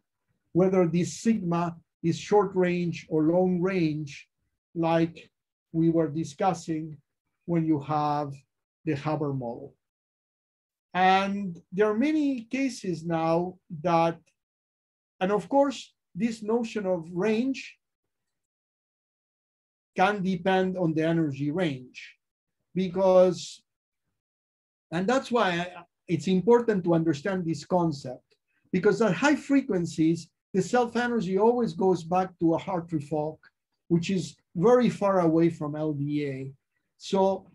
whether this sigma is short range or long range, like we were discussing when you have the Hubbard model. And there are many cases now that, and of course, this notion of range can depend on the energy range because, and that's why it's important to understand this concept because at high frequencies, the self energy always goes back to a Hartree-Fock, which is very far away from LDA. So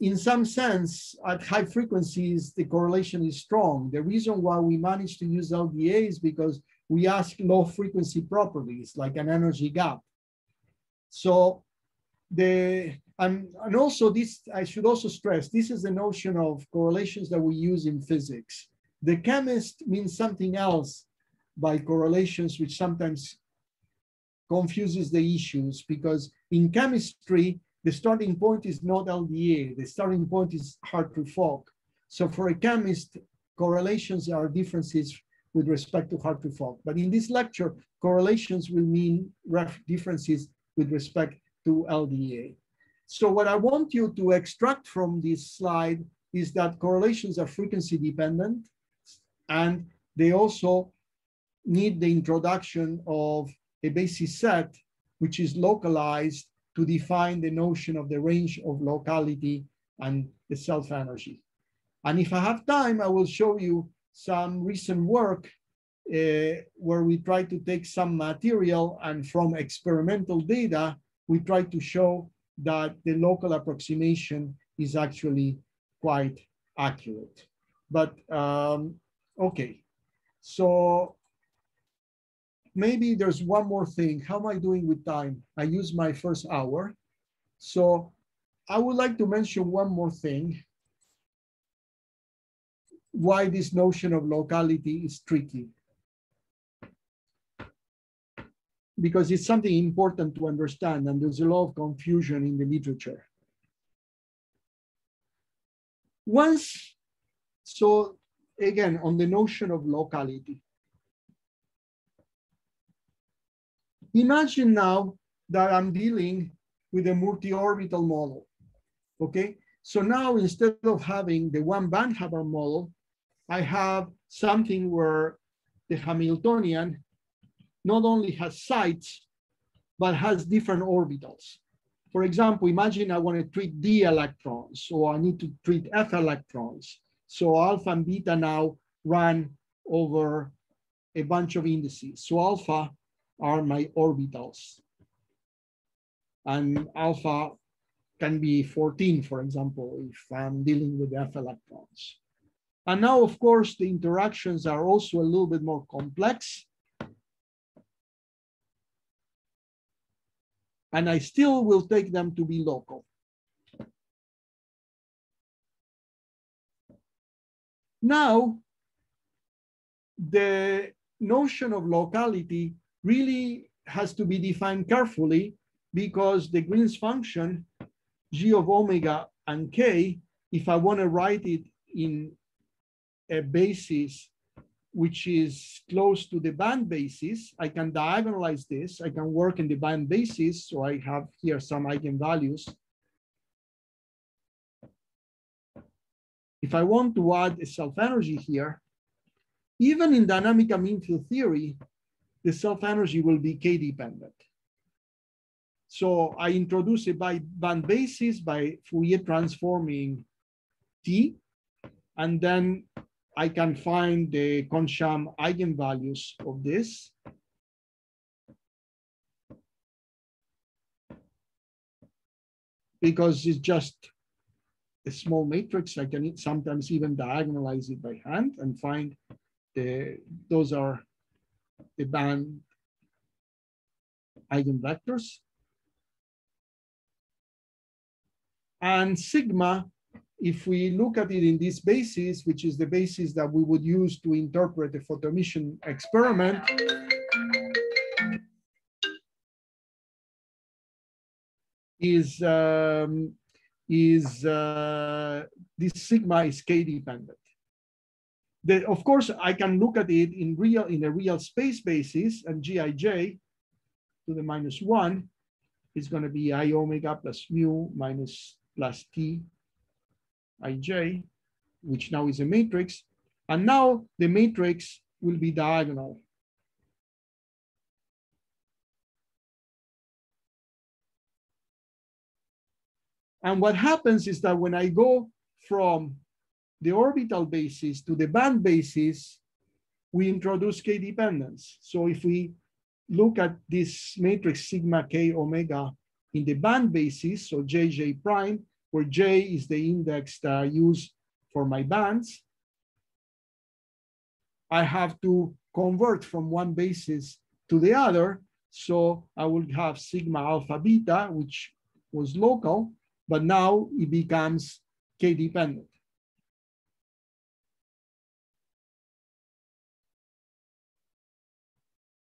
in some sense, at high frequencies, the correlation is strong. The reason why we manage to use LDA is because we ask low frequency properties like an energy gap. So the and, and also this, I should also stress, this is the notion of correlations that we use in physics. The chemist means something else by correlations, which sometimes confuses the issues because in chemistry, the starting point is not LDA, the starting point is Hartree-Fock. So for a chemist, correlations are differences with respect to Hartree-Fock. But in this lecture, correlations will mean differences with respect to LDA. So what I want you to extract from this slide is that correlations are frequency dependent and they also need the introduction of a basis set which is localized to define the notion of the range of locality and the self energy. And if I have time, I will show you some recent work uh, where we try to take some material and from experimental data, we try to show that the local approximation is actually quite accurate. But um, okay, so maybe there's one more thing. How am I doing with time? I use my first hour. So I would like to mention one more thing. Why this notion of locality is tricky. because it's something important to understand and there's a lot of confusion in the literature. Once, so again, on the notion of locality. Imagine now that I'm dealing with a multi-orbital model, okay? So now instead of having the one band Hubbard model, I have something where the Hamiltonian not only has sites, but has different orbitals. For example, imagine I want to treat D electrons, or I need to treat F electrons. So alpha and beta now run over a bunch of indices. So alpha are my orbitals. And alpha can be 14, for example, if I'm dealing with F electrons. And now, of course, the interactions are also a little bit more complex and I still will take them to be local. Now, the notion of locality really has to be defined carefully because the Green's function, g of omega and k, if I want to write it in a basis which is close to the band basis. I can diagonalize this. I can work in the band basis. So I have here some eigenvalues. If I want to add a self-energy here, even in dynamic mean field theory, the self-energy will be k-dependent. So I introduce it by band basis by Fourier transforming T, and then I can find the Kohn-Sham eigenvalues of this. Because it's just a small matrix, I can sometimes even diagonalize it by hand and find the, those are the band eigenvectors. And sigma if we look at it in this basis, which is the basis that we would use to interpret the photoemission experiment, is um, is uh, this sigma is k dependent. The, of course, I can look at it in real in a real space basis, and gij to the minus one is going to be i omega plus mu minus plus t ij, which now is a matrix. And now the matrix will be diagonal. And what happens is that when I go from the orbital basis to the band basis, we introduce k dependence. So if we look at this matrix sigma k omega in the band basis, so jj prime, where J is the index that I use for my bands, I have to convert from one basis to the other. So I will have sigma alpha beta, which was local, but now it becomes K dependent.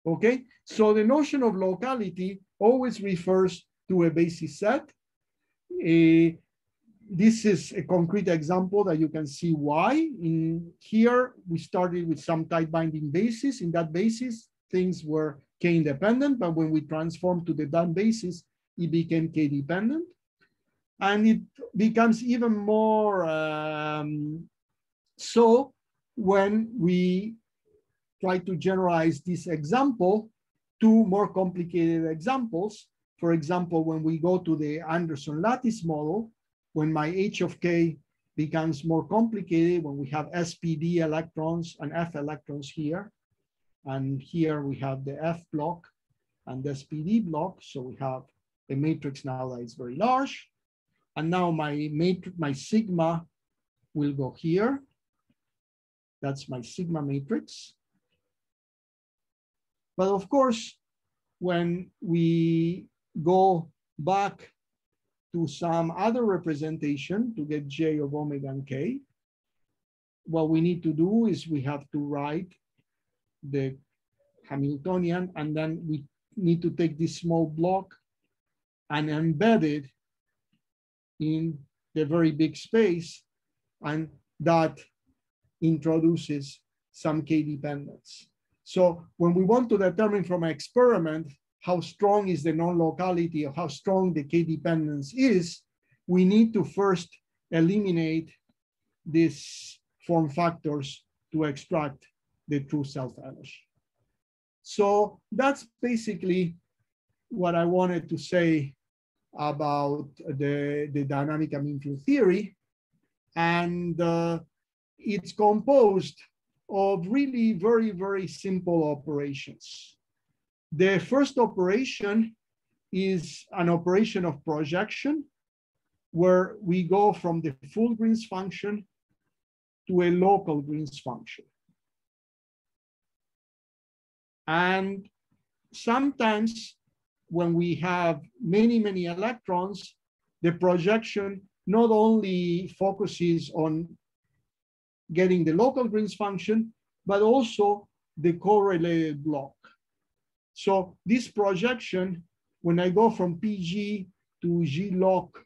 Okay, so the notion of locality always refers to a basis set. A, this is a concrete example that you can see why. In here, we started with some tight binding basis. In that basis, things were k-independent, but when we transformed to the band basis, it became k-dependent. And it becomes even more um, so when we try to generalize this example to more complicated examples. For example, when we go to the Anderson lattice model, when my H of K becomes more complicated, when we have SPD electrons and F electrons here, and here we have the F block and the SPD block. So we have a matrix now that is very large. And now my matrix, my sigma will go here. That's my sigma matrix. But of course, when we go back to some other representation to get J of omega and K. What we need to do is we have to write the Hamiltonian, and then we need to take this small block and embed it in the very big space, and that introduces some K dependence. So when we want to determine from an experiment how strong is the non-locality or how strong the k-dependence is, we need to first eliminate these form factors to extract the true self-energy. So that's basically what I wanted to say about the, the dynamic mean field theory. And uh, it's composed of really very, very simple operations. The first operation is an operation of projection where we go from the full Green's function to a local Green's function. And sometimes when we have many, many electrons, the projection not only focuses on getting the local Green's function, but also the correlated block. So this projection, when I go from PG to G loc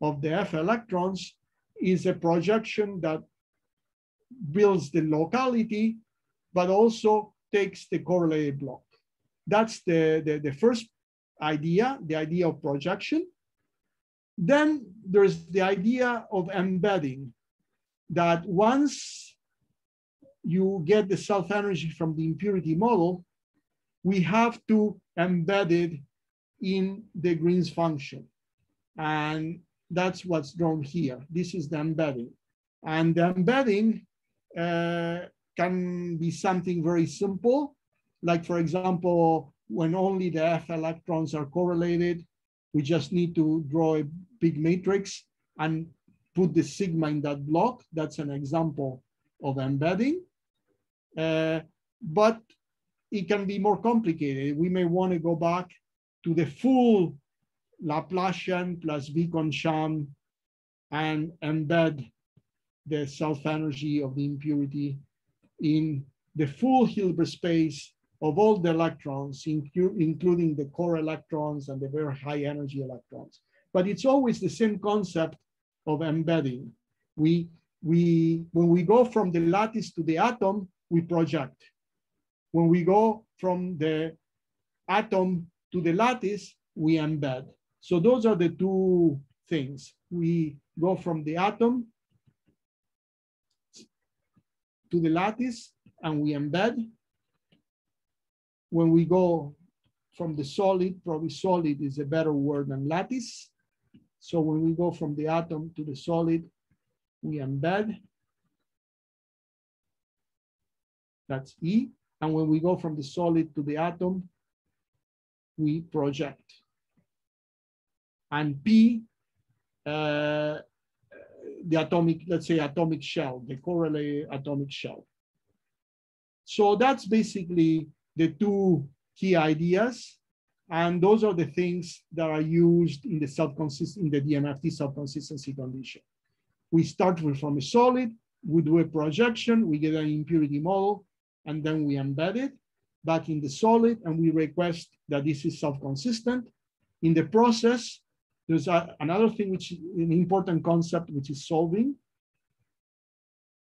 of the F electrons, is a projection that builds the locality but also takes the correlated block. That's the, the, the first idea, the idea of projection. Then there's the idea of embedding that once you get the self-energy from the impurity model, we have to embed it in the Green's function. And that's what's drawn here. This is the embedding. And the embedding uh, can be something very simple, like for example, when only the F electrons are correlated, we just need to draw a big matrix and put the sigma in that block. That's an example of embedding. Uh, but it can be more complicated. We may want to go back to the full Laplacian plus V Kohn-Sham and embed the self-energy of the impurity in the full Hilbert space of all the electrons, including the core electrons and the very high energy electrons. But it's always the same concept of embedding. We, we, when we go from the lattice to the atom, we project. When we go from the atom to the lattice, we embed. So those are the two things. We go from the atom to the lattice and we embed. When we go from the solid, probably solid is a better word than lattice. So when we go from the atom to the solid, we embed. That's E. And when we go from the solid to the atom, we project. And P, uh, the atomic, let's say atomic shell, the correlated atomic shell. So that's basically the two key ideas. And those are the things that are used in the self-consist in the DMFT self-consistency condition. We start from a solid, we do a projection, we get an impurity model, and then we embed it back in the solid, and we request that this is self-consistent. In the process, there's a, another thing which is an important concept, which is solving,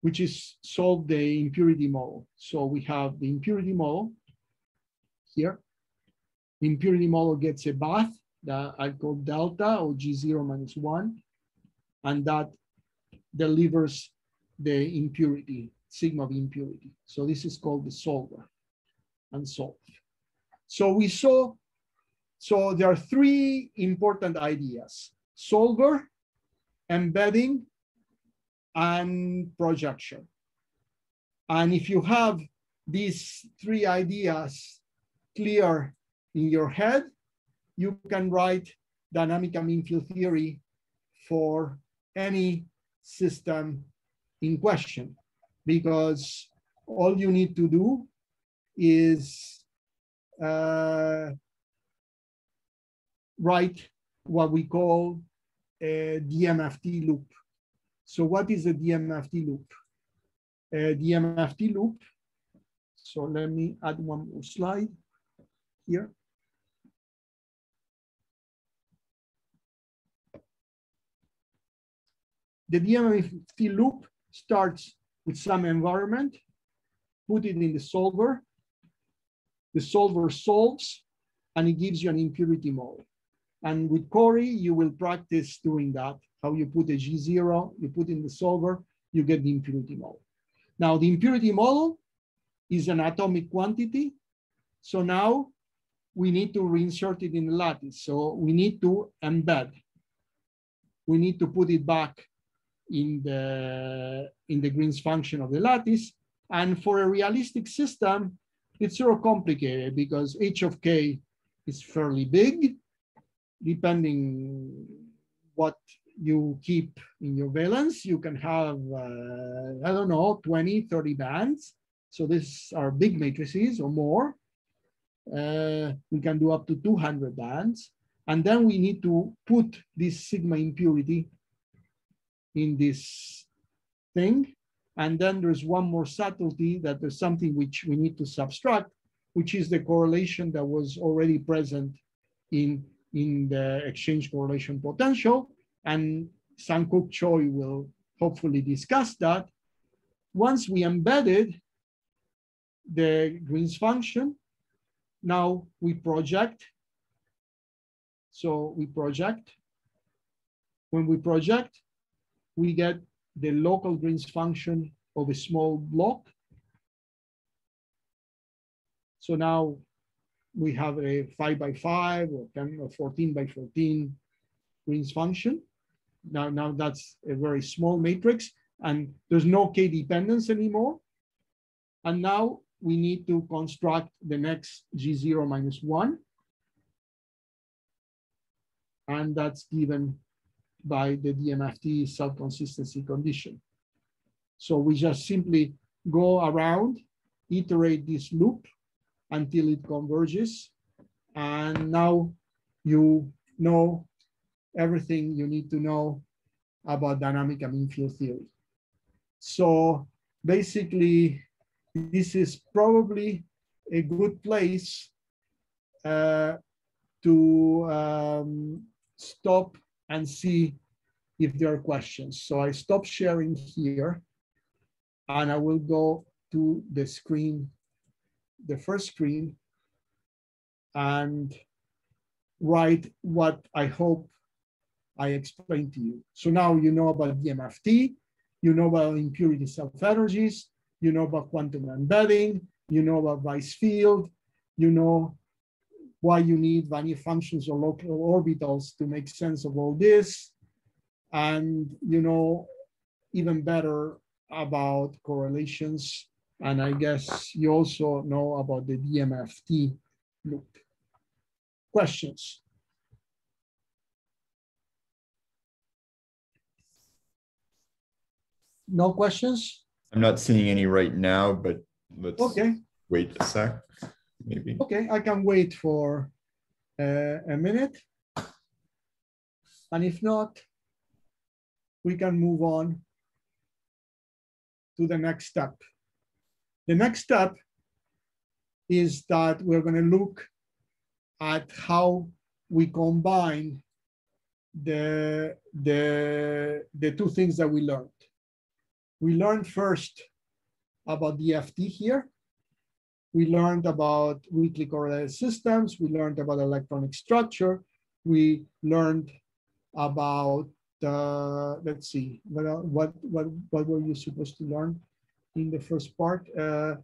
which is solve the impurity model. So we have the impurity model here. Impurity model gets a bath that I call delta or G0 minus one, and that delivers the impurity, sigma of impurity. So this is called the solver and solve. So we saw so there are three important ideas, solver, embedding, and projection. And if you have these three ideas clear in your head, you can write dynamic mean field theory for any system in question because all you need to do is uh, write what we call a DMFT loop. So what is a DMFT loop? A DMFT loop. So let me add one more slide here. The DMFT loop starts with some environment, put it in the solver. The solver solves, and it gives you an impurity model. And with Corey, you will practice doing that. How you put a G0, you put in the solver, you get the impurity model. Now the impurity model is an atomic quantity. So now we need to reinsert it in the lattice. So we need to embed. We need to put it back in the, in the Green's function of the lattice. And for a realistic system, it's sort of complicated because h of k is fairly big depending what you keep in your valence, you can have, uh, I don't know, 20, 30 bands. So these are big matrices or more. Uh, we can do up to 200 bands. And then we need to put this sigma impurity in this thing. And then there's one more subtlety that there's something which we need to subtract, which is the correlation that was already present in in the exchange correlation potential. And Sangkook Choi will hopefully discuss that. Once we embedded the Green's function. Now we project. So we project. When we project, we get the local Green's function of a small block. So now we have a five by five or 10 or 14 by 14 Green's function. Now, now that's a very small matrix and there's no K dependence anymore. And now we need to construct the next G0 minus one. And that's given by the DMFT self-consistency condition. So we just simply go around, iterate this loop until it converges. And now you know everything you need to know about dynamic mean field theory. So basically, this is probably a good place uh, to um, stop and see if there are questions. So I stop sharing here and I will go to the screen, the first screen and write what I hope I explained to you. So now you know about DMFT, you know about impurity self-energies, you know about quantum embedding, you know about Weiss field, you know why you need Wannier functions or local orbitals to make sense of all this. And you know even better about correlations. And I guess you also know about the DMFT loop. Questions? No questions? I'm not seeing any right now, but let's Okay, wait a sec, maybe. okay, I can wait for uh, a minute. And if not, we can move on to the next step. The next step is that we're going to look at how we combine the, the, the two things that we learned. We learned first about DFT here. We learned about weakly correlated systems. We learned about electronic structure. We learned about uh, let's see, what, what, what, what were you supposed to learn in the first part? Uh,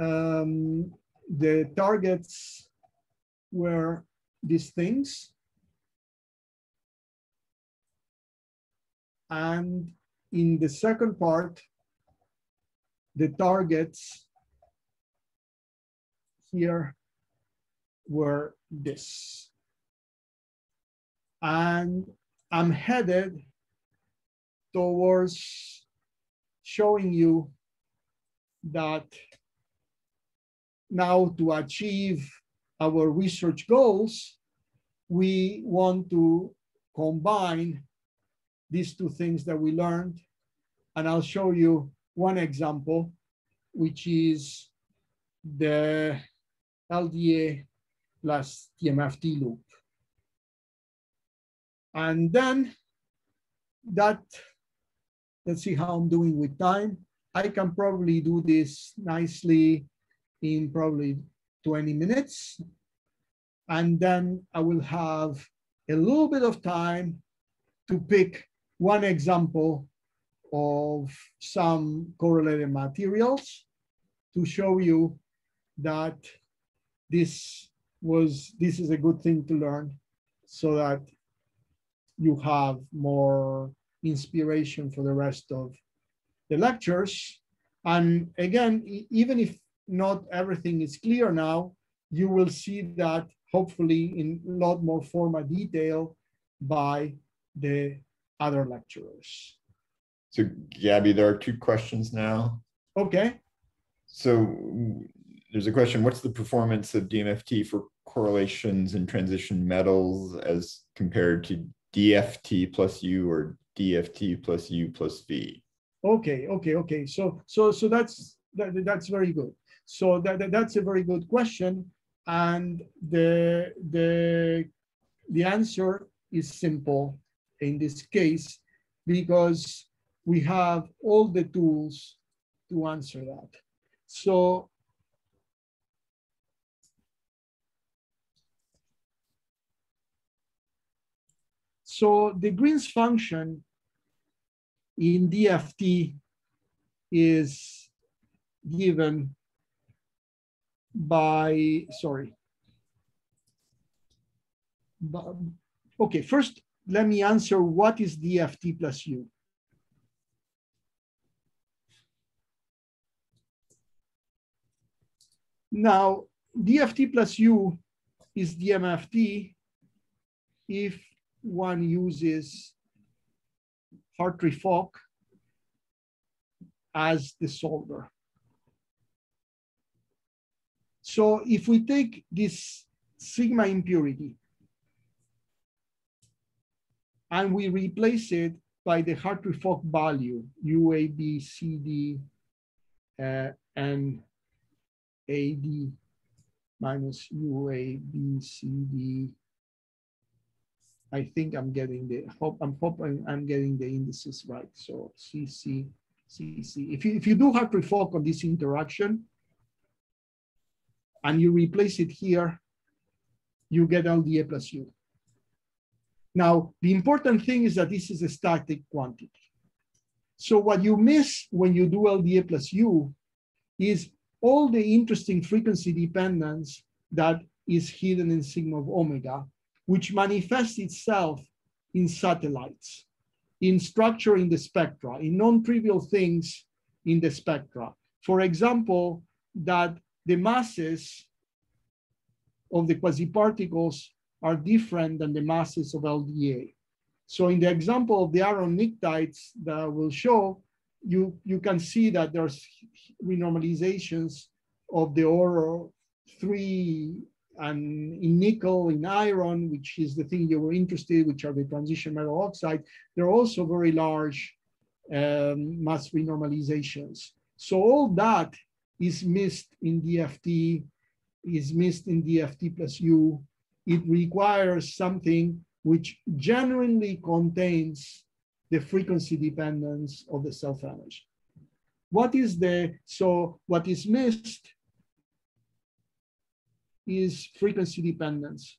um, the targets were these things. And in the second part, the targets here were this. And I'm headed towards showing you that now to achieve our research goals, we want to combine these two things that we learned. And I'll show you one example, which is the LDA plus DMFT loop. And then that, let's see how I'm doing with time. I can probably do this nicely in probably 20 minutes. And then I will have a little bit of time to pick one example of some correlated materials to show you that this was this is a good thing to learn so that you have more inspiration for the rest of the lectures. And again, even if not everything is clear now, you will see that hopefully in a lot more formal detail by the other lecturers. So Gabi, there are two questions now. Okay. So there's a question, what's the performance of DMFT for correlations in transition metals as compared to DFT plus U or DFT plus U plus V? Okay, okay, okay. So so so that's that, that's very good. So that, that that's a very good question, and the the the answer is simple in this case because we have all the tools to answer that. So So the Green's function in DFT is given by, sorry. But, okay, first, let me answer what is DFT plus U. Now, DFT plus U is DMFT if one uses Hartree-Fock as the solver. So if we take this sigma impurity and we replace it by the Hartree-Fock value, UA, B, C, D, uh, and AD minus UA, B, C, D. I think I'm getting the, hope, I'm hoping I'm getting the indices right. So CC, CC. If you, if you do Hartree-Fock on this interaction, and you replace it here, you get LDA plus U. Now, the important thing is that this is a static quantity. So what you miss when you do LDA plus U is all the interesting frequency dependence that is hidden in sigma of omega, which manifests itself in satellites, in structure in the spectra, in non-trivial things in the spectra. For example, that the masses of the quasiparticles are different than the masses of LDA. So in the example of the iron pnictides that I will show, you, you can see that there's renormalizations of the order three and in nickel, in iron, which is the thing you were interested, in, which are the transition metal oxide, there are also very large um, mass renormalizations. So all that is missed in DFT, is missed in DFT plus U. It requires something which genuinely contains the frequency dependence of the self-energy. What is the, so what is missed is frequency dependence.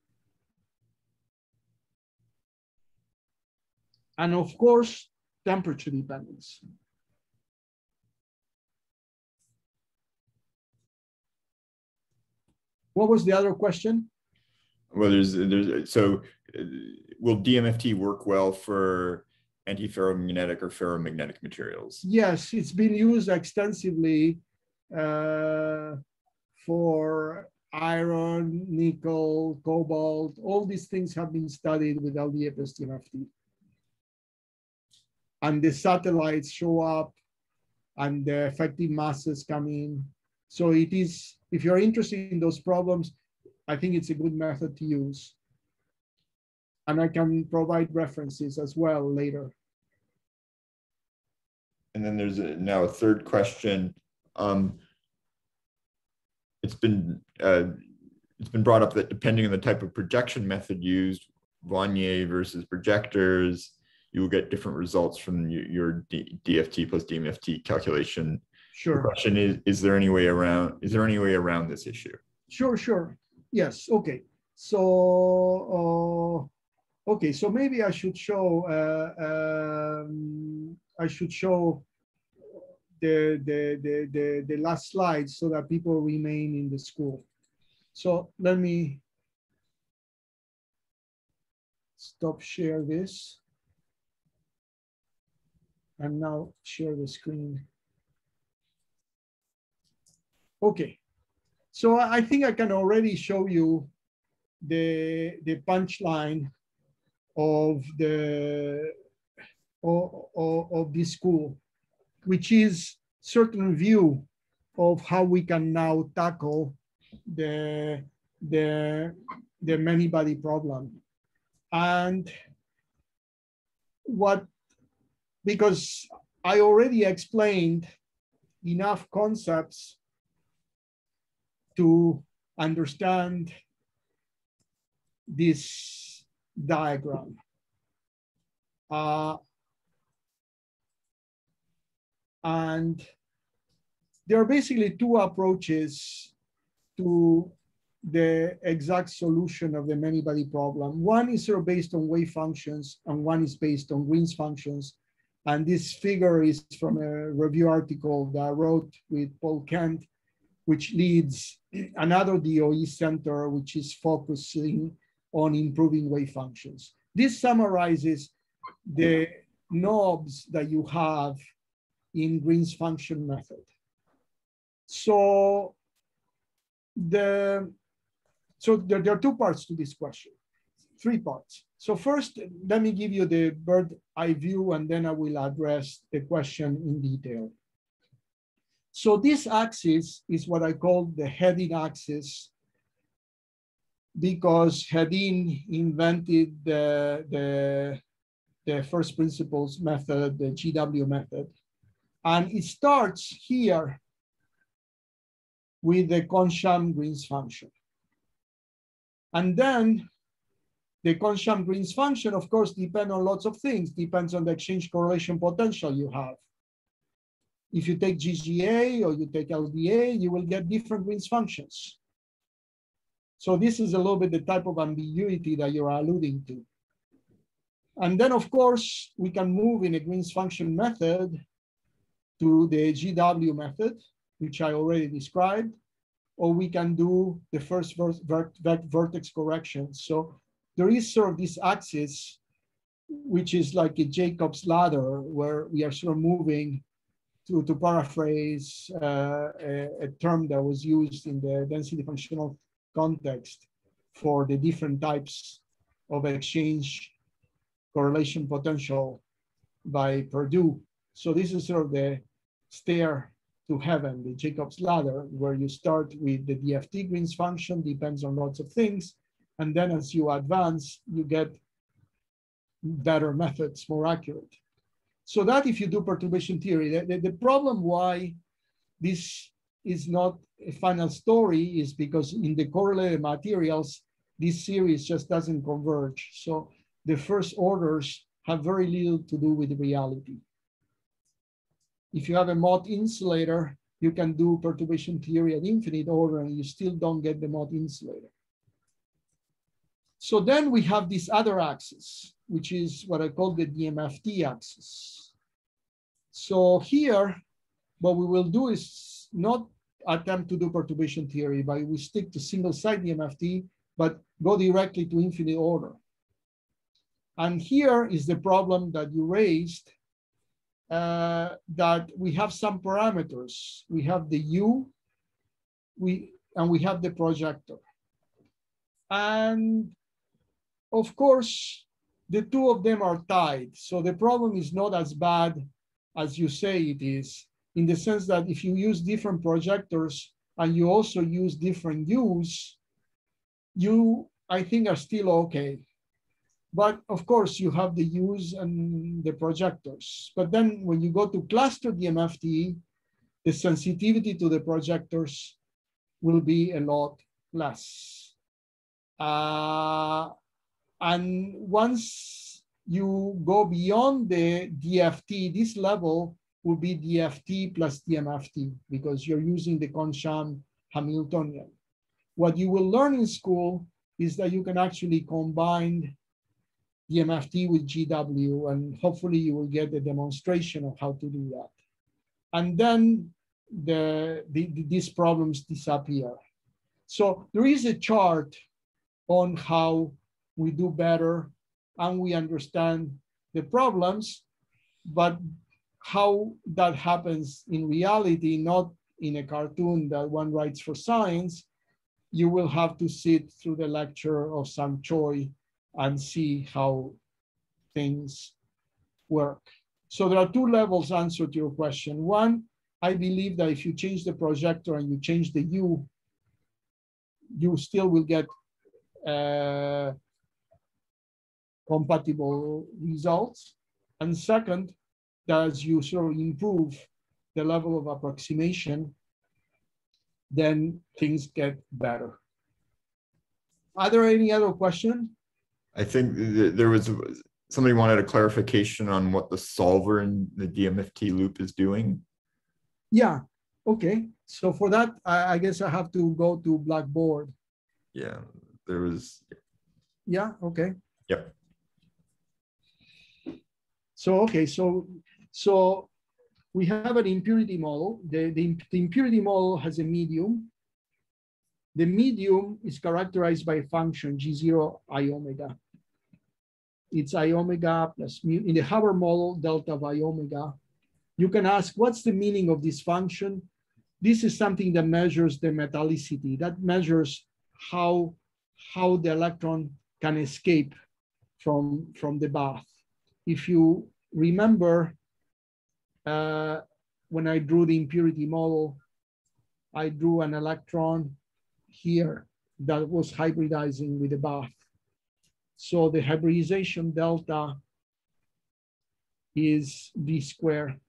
And of course, temperature dependence. What was the other question? Well, there's there's so uh, will DMFT work well for antiferromagnetic or ferromagnetic materials? Yes, it's been used extensively uh, for iron, nickel, cobalt. All these things have been studied with plus And the satellites show up and the effective masses come in. So it is, if you're interested in those problems, I think it's a good method to use. And I can provide references as well later. And then there's a, now a third question. Um, it's been uh, it's been brought up that depending on the type of projection method used, Wannier versus projectors, you will get different results from your D DFT plus DMFT calculation. Sure. The question is, is there any way around, is there any way around this issue? Sure, sure. Yes, okay. So, uh, okay, so maybe I should show, uh, um, I should show the, the, the, the, the last slide so that people remain in the school. So let me stop share this and now share the screen. Okay, so I think I can already show you the, the punchline of the of, of, of this school, which is certain view of how we can now tackle the the the many body problem. And what because I already explained enough concepts to understand this diagram. Uh, and there are basically two approaches to the exact solution of the many-body problem. One is sort of based on wave functions, and one is based on Green's functions. And this figure is from a review article that I wrote with Paul Kent, which leads another DOE center, which is focusing on improving wave functions. This summarizes the knobs that you have in Green's function method. So the so there, there, are two parts to this question, three parts. So first, let me give you the bird eye view, and then I will address the question in detail. So this axis is what I call the Hedin axis because Hedin invented the, the, the first principles method, the GW method. And it starts here with the Kohn-Sham-Green's function. And then the Kohn-Sham-Green's function, of course, depends on lots of things. Depends on the exchange correlation potential you have. If you take GGA or you take LDA, you will get different Green's functions. So this is a little bit the type of ambiguity that you're alluding to. And then, of course, we can move in a Green's function method to the GW method, which I already described, or we can do the first vertex correction. So there is sort of this axis, which is like a Jacob's ladder, where we are sort of moving to, to paraphrase uh, a, a, term that was used in the density functional context for the different types of exchange correlation potential by Perdew. So this is sort of the stair to heaven, the Jacob's ladder, where you start with the DFT Green's function, depends on lots of things. And then as you advance, you get better methods, more accurate. So that if you do perturbation theory, the, the, the problem why this is not a final story is because in the correlated materials, this series just doesn't converge. So the first orders have very little to do with reality. If you have a Mott insulator, you can do perturbation theory at infinite order and you still don't get the Mott insulator. So then we have this other axis, which is what I call the DMFT axis. So here, what we will do is not attempt to do perturbation theory, but we stick to single site DMFT, but go directly to infinite order. And here is the problem that you raised, uh, that we have some parameters. We have the U, we and we have the projector. And of course, the two of them are tied. So the problem is not as bad as you say it is, in the sense that if you use different projectors and you also use different U's, you, I think, are still okay. But of course, you have the U's and the projectors. But then when you go to cluster DMFT, the sensitivity to the projectors will be a lot less. Uh, and once you go beyond the DFT, this level will be DFT plus DMFT because you're using the Kohn-Sham Hamiltonian. What you will learn in school is that you can actually combine DMFT with GW and hopefully you will get a demonstration of how to do that. And then the, the, these problems disappear. So there is a chart on how we do better and we understand the problems, but how that happens in reality, not in a cartoon that one writes for science, you will have to sit through the lecture of Sam Choi and see how things work. So there are two levels answer to your question. One, I believe that if you change the projector and you change the U, you still will get uh, compatible results. And second, as you sort of improve the level of approximation, then things get better. Are there any other questions? I think th there was somebody wanted a clarification on what the solver in the DMFT loop is doing. Yeah, okay. So for that, I, I guess I have to go to Blackboard Yeah, there was. Yeah, okay. Yep. So, okay, so, so we have an impurity model. The, the, the impurity model has a medium. The medium is characterized by a function G0 I omega. It's I omega plus mu. In the Hubbard model, delta I omega. You can ask, what's the meaning of this function? This is something that measures the metallicity, that measures how, how the electron can escape from, from the bath. If you remember, uh, when I drew the impurity model, I drew an electron here that was hybridizing with the bath. So the hybridization delta is d square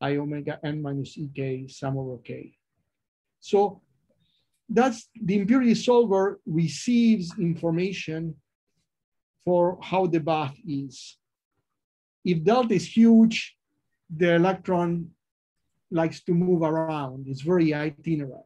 i omega n minus ek sum over k. So that's the impurity solver receives information for how the bath is. If delta is huge, the electron likes to move around. It's very itinerant.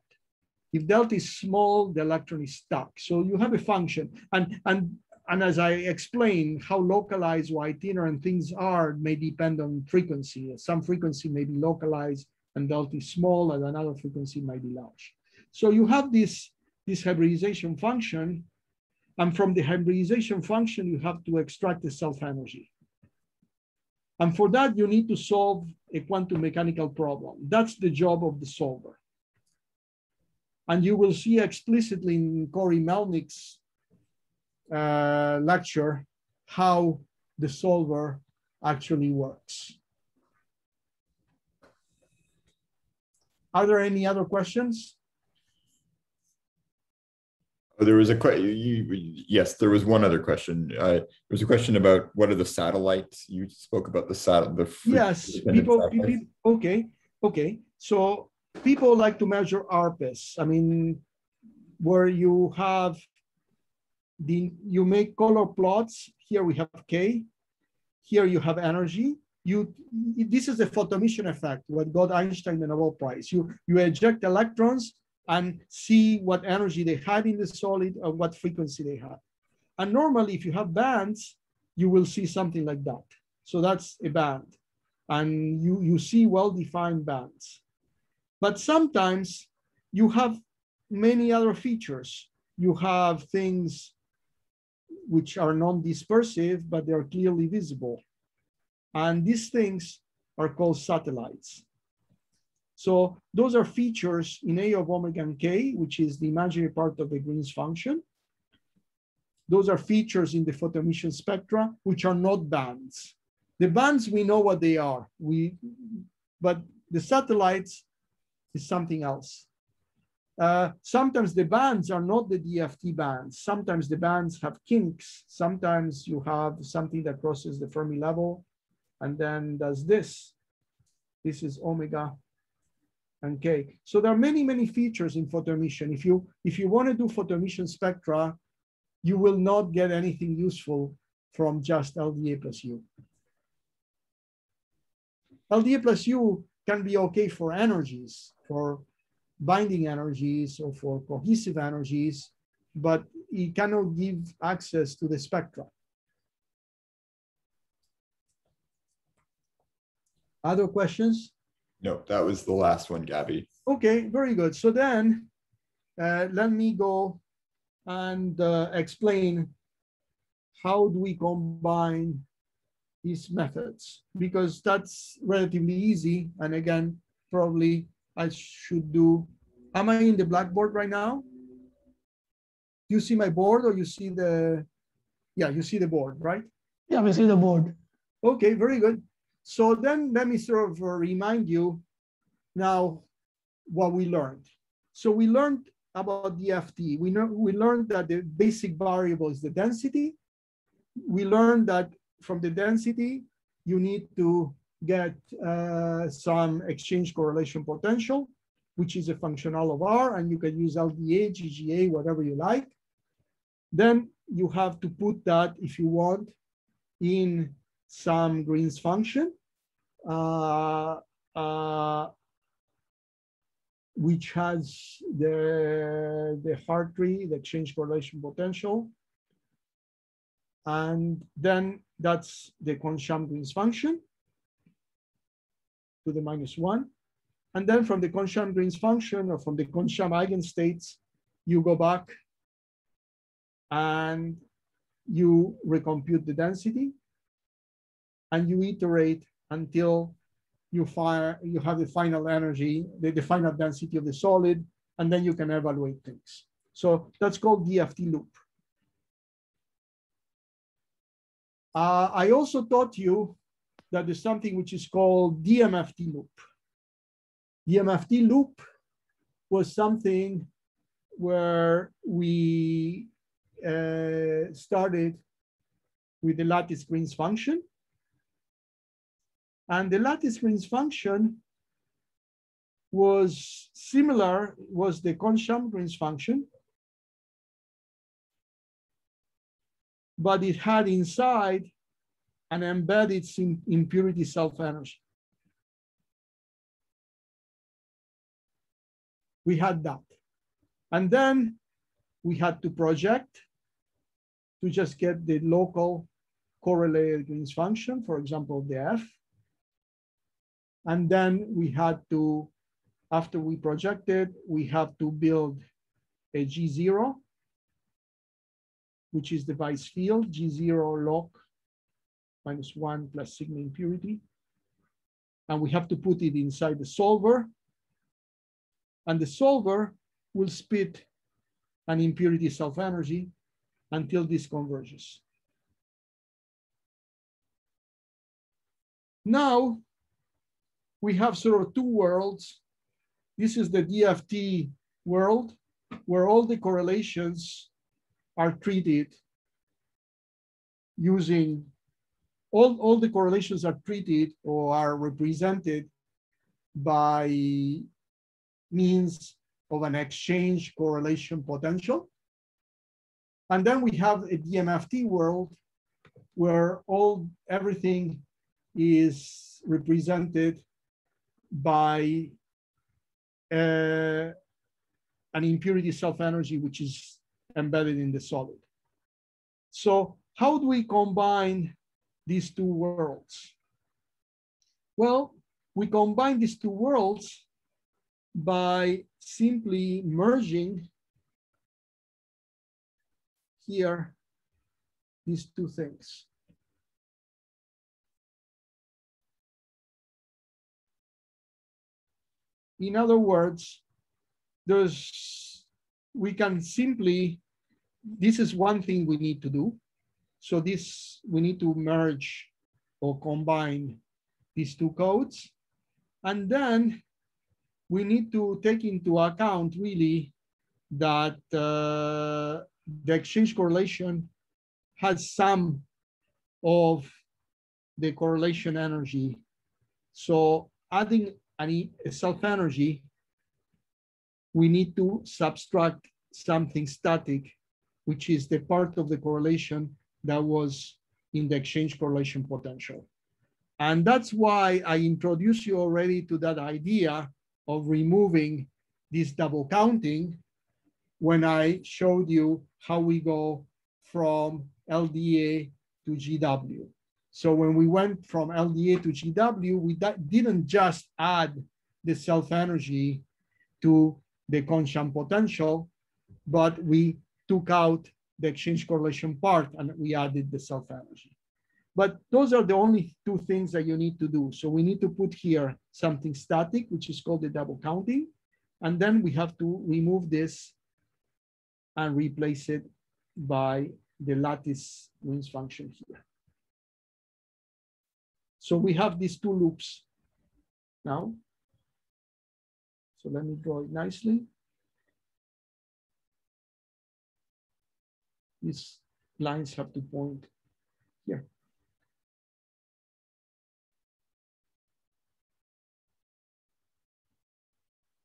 If delta is small, the electron is stuck. So you have a function. And, and, and as I explained, how localized or itinerant things are may depend on frequency. Some frequency may be localized and delta is small, and another frequency might be large. So you have this, this hybridization function. And from the hybridization function, you have to extract the self energy. And for that, you need to solve a quantum mechanical problem. That's the job of the solver. And you will see explicitly in Corey Melnick's uh, lecture how the solver actually works. Are there any other questions? Oh, there was a question. Yes, there was one other question. Uh, there was a question about what are the satellites? You spoke about the satellite. The yes, people, people. Okay, okay. So people like to measure ARPES. I mean, where you have the you make color plots. Here we have K. Here you have energy. You this is the photoemission effect. What got Einstein the Nobel Prize. You you eject electrons and see what energy they had in the solid or what frequency they had. And normally, if you have bands, you will see something like that. So that's a band. And you, you see well-defined bands. But sometimes you have many other features. You have things which are non-dispersive, but they're clearly visible. And these things are called satellites. So those are features in A of omega and K, which is the imaginary part of the Green's function. Those are features in the photoemission spectra, which are not bands. The bands, we know what they are, we, but the satellites is something else. Uh, sometimes the bands are not the DFT bands. Sometimes the bands have kinks. Sometimes you have something that crosses the Fermi level and then does this. This is omega and K. So there are many, many features in photoemission. If you, if you want to do photoemission spectra, you will not get anything useful from just LDA plus U. LDA plus U can be okay for energies, for binding energies or for cohesive energies, but it cannot give access to the spectra. Other questions? No, that was the last one, Gabi. Okay, very good. So then uh, let me go and uh, explain how do we combine these methods because that's relatively easy. And again, probably I should do, am I in the blackboard right now? Do you see my board or you see the, yeah, you see the board, right? Yeah, we see the board. Okay, very good. So then let me sort of remind you now what we learned. So we learned about the DFT. We know we learned that the basic variable is the density. We learned that from the density, you need to get uh, some exchange correlation potential, which is a functional of R, and you can use LDA, GGA, whatever you like. Then you have to put that, if you want, in some Green's function. Uh, uh, which has the, the Hartree, the exchange correlation potential. And then that's the Kohn-Sham-Green's function to the minus one. And then from the Kohn-Sham-Green's function or from the Kohn-Sham eigenstates, you go back and you recompute the density and you iterate until you fire you have the final energy, the, the final density of the solid, and then you can evaluate things. So that's called DFT loop. Uh, I also taught you that there's something which is called DMFT loop. DMFT loop was something where we uh, started with the lattice Green's function. And the lattice Green's function was similar, was the Kohn-Sham Green's function, but it had inside an embedded impurity self-energy. We had that. And then we had to project to just get the local correlated Green's function, for example, the F. And then we had to, after we projected, we have to build a G0, which is the Weiss field, G0 loc minus one plus sigma impurity. And we have to put it inside the solver. And the solver will spit an impurity self-energy until this converges. Now, we have sort of two worlds. This is the DFT world, where all the correlations are treated using, all, all the correlations are treated or are represented by means of an exchange correlation potential. And then we have a DMFT world where all everything is represented by uh, an impurity self-energy which is embedded in the solid. So how do we combine these two worlds? Well, we combine these two worlds by simply merging here these two things. In other words, there's, we can simply, this is one thing we need to do. So this, we need to merge or combine these two codes. And then we need to take into account really that uh, the exchange correlation has some of the correlation energy. So adding any self-energy, we need to subtract something static, which is the part of the correlation that was in the exchange correlation potential. And that's why I introduced you already to that idea of removing this double counting when I showed you how we go from LDA to GW. So when we went from LDA to GW, we didn't just add the self-energy to the Kohn-Sham potential, but we took out the exchange correlation part and we added the self-energy. But those are the only two things that you need to do. So we need to put here something static, which is called the double counting. And then we have to remove this and replace it by the lattice Green's function here. So we have these two loops now. So let me draw it nicely. These lines have to point here.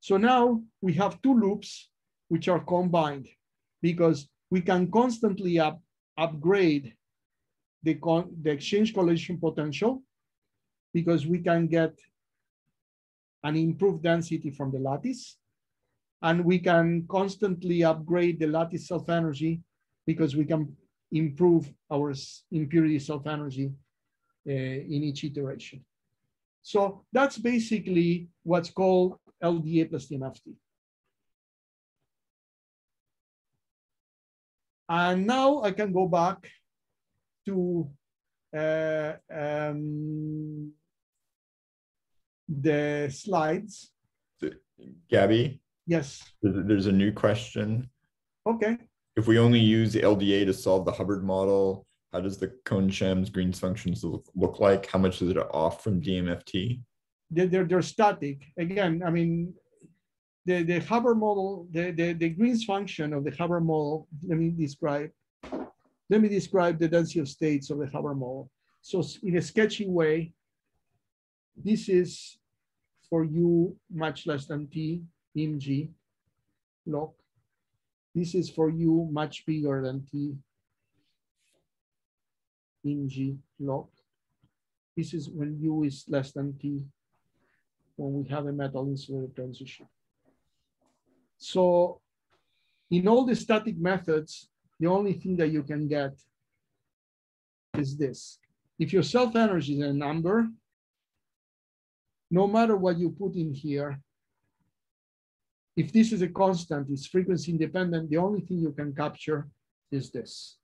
So now we have two loops which are combined because we can constantly up, upgrade the, the exchange correlation potential because we can get an improved density from the lattice. And we can constantly upgrade the lattice self-energy because we can improve our impurity self-energy uh, in each iteration. So that's basically what's called LDA plus DMFT. And now I can go back to uh, um, the slides. Gabi, Yes. there's there's a new question. Okay. If we only use LDA to solve the Hubbard model, how does the Kohn-Shams Green's functions look, look like? How much is it off from DMFT? They're, they're, they're static. Again, I mean, the, the Hubbard model, the, the, the Green's function of the Hubbard model, let me describe. Let me describe the density of states of the Hubbard model. So in a sketchy way, this is for u much less than t in G loc. This is for u much bigger than t in G loc. This is when u is less than t when we have a metal insulator transition. So in all the static methods, the only thing that you can get is this. If your self-energy is a number, no matter what you put in here, if this is a constant, it's frequency independent, the only thing you can capture is this.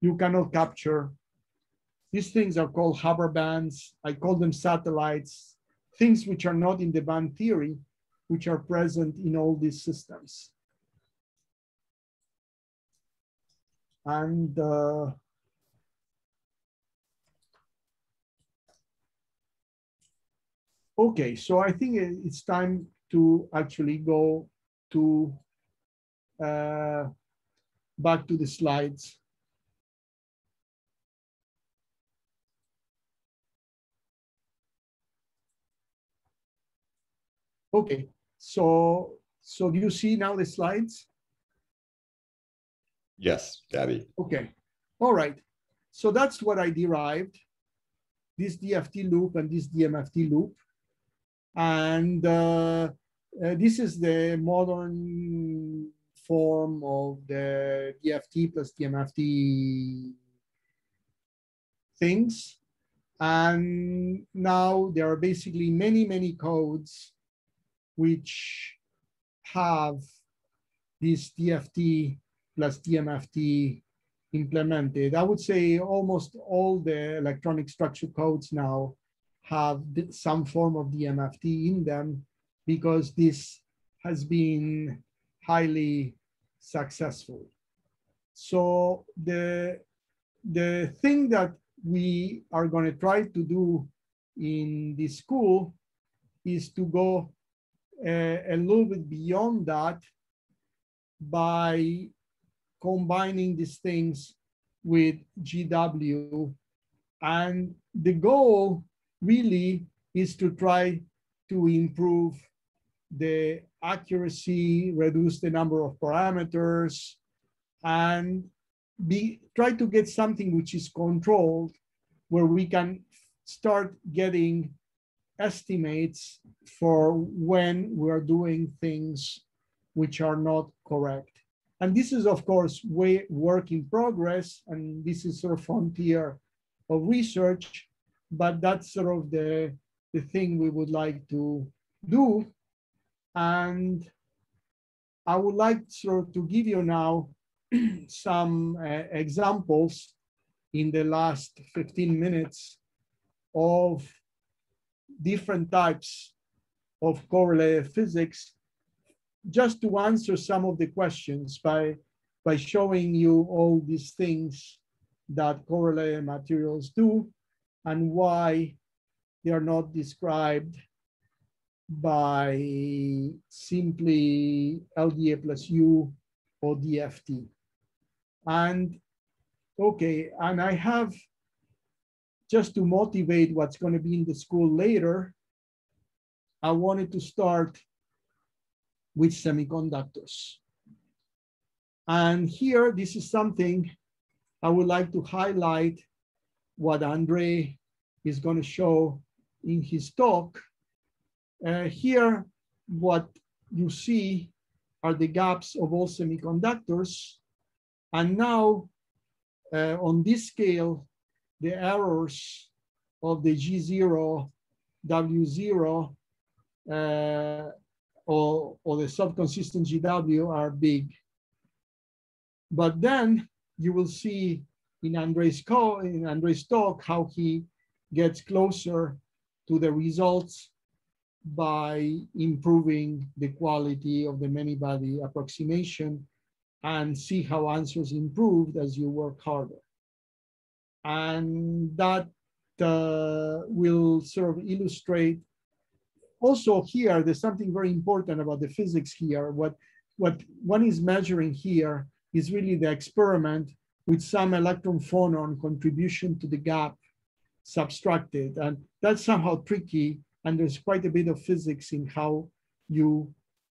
You cannot capture, these things are called Hubbard bands. I call them satellites, things which are not in the band theory, which are present in all these systems. And uh, okay, so I think it's time to actually go to uh, back to the slides. Okay, so so do you see now the slides? Yes, Gabi. Okay, all right. So that's what I derived, this DFT loop and this DMFT loop. And uh, uh, this is the modern form of the DFT plus DMFT things. And now there are basically many, many codes which have this DFT plus DMFT implemented. I would say almost all the electronic structure codes now have some form of DMFT in them because this has been highly successful. So the, the thing that we are going to try to do in this school is to go a, a little bit beyond that by combining these things with GW. And the goal really is to try to improve the accuracy, reduce the number of parameters, and be try to get something which is controlled where we can start getting estimates for when we're doing things which are not correct. And this is, of course, way work in progress, and this is sort of frontier of research, but that's sort of the, the thing we would like to do. And I would like of to give you now some uh, examples in the last 15 minutes of different types of correlated physics just to answer some of the questions by, by showing you all these things that correlated materials do and why they are not described by simply LDA plus U or DFT. And okay, and I have just to motivate what's going to be in the school later, I wanted to start with semiconductors. And here, this is something I would like to highlight what Andre is going to show in his talk. Uh, here, what you see are the gaps of all semiconductors. And now uh, on this scale, the errors of the G0, W0, uh, or, or the self-consistent GW are big. But then you will see in Andre's, call, in Andre's talk how he gets closer to the results by improving the quality of the many-body approximation and see how answers improved as you work harder. And that uh, will sort of illustrate. Also here, there's something very important about the physics here. What, what one is measuring here is really the experiment with some electron phonon contribution to the gap subtracted. And that's somehow tricky. And there's quite a bit of physics in how you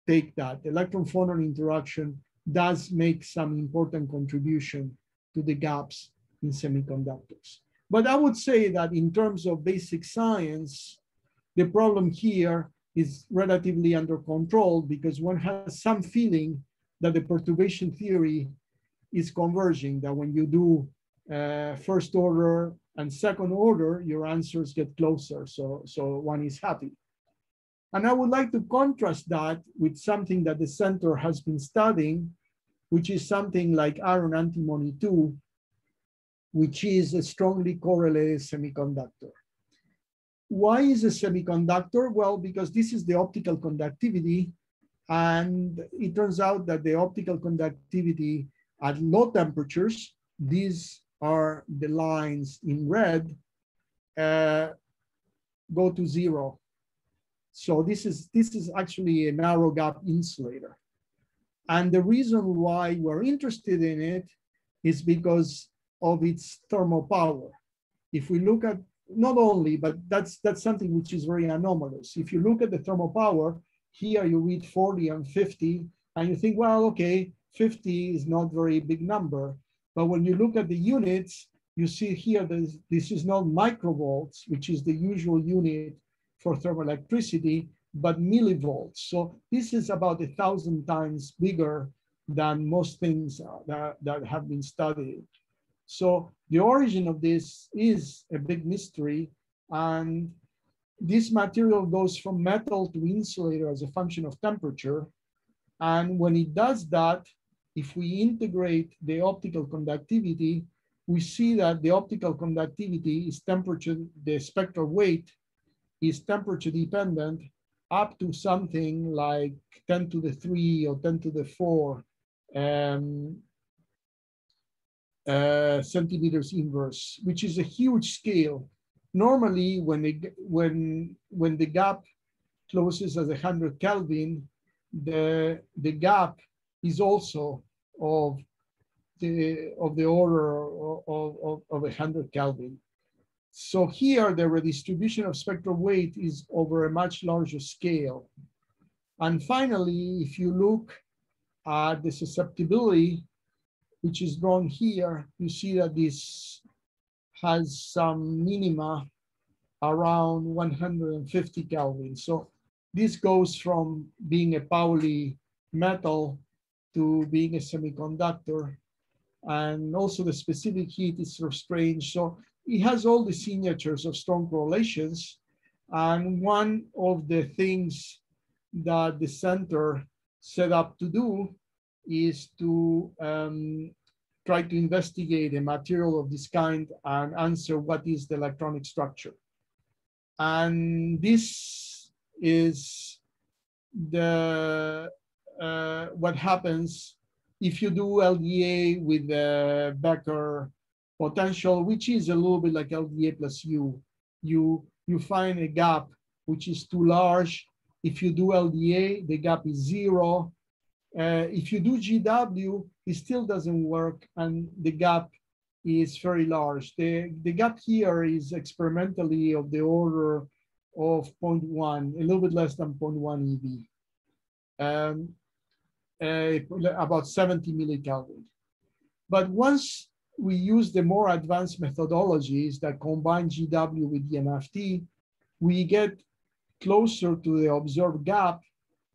take that. Electron phonon interaction does make some important contribution to the gaps in semiconductors. But I would say that in terms of basic science, the problem here is relatively under control because one has some feeling that the perturbation theory is converging, that when you do uh, first order and second order, your answers get closer. So, so one is happy. And I would like to contrast that with something that the center has been studying, which is something like iron antimony 2, which is a strongly correlated semiconductor. Why is a semiconductor? Well, because this is the optical conductivity. And it turns out that the optical conductivity at low temperatures, these are the lines in red, uh, go to zero. So this is, this is actually a narrow gap insulator. And the reason why we're interested in it is because of its thermopower. If we look at not only, but that's that's something which is very anomalous. If you look at the thermopower, here you read 40 and 50, and you think, well, okay, 50 is not very big number. But when you look at the units, you see here this, this is not microvolts, which is the usual unit for thermoelectricity, but millivolts. So this is about a thousand times bigger than most things uh, that, that have been studied. So the origin of this is a big mystery. And this material goes from metal to insulator as a function of temperature. And when it does that, if we integrate the optical conductivity, we see that the optical conductivity is temperature, the spectral weight is temperature dependent up to something like 10 to the 3 or 10 to the 4 um, uh, centimeters inverse, which is a huge scale. Normally, when, the when, when the gap closes at 100 Kelvin, the, the gap is also of the, of the order of, of, of 100 Kelvin. So here, the redistribution of spectral weight is over a much larger scale. And finally, if you look at the susceptibility, which is drawn here, you see that this has some minima around 150 Kelvin. So this goes from being a Pauli metal to being a semiconductor. And also the specific heat is sort of strange. So it has all the signatures of strong correlations. And one of the things that the center set up to do is to um, try to investigate a material of this kind and answer what is the electronic structure. And this is the uh, what happens if you do LDA with the Becke potential, which is a little bit like LDA plus U. You, you find a gap which is too large. If you do LDA, the gap is zero. Uh, if you do GW, it still doesn't work and the gap is very large. The, the gap here is experimentally of the order of 0.1, a little bit less than 0.1 EV. Um, uh, about 70 millikelvin. But once we use the more advanced methodologies that combine GW with DMFT, we get closer to the observed gap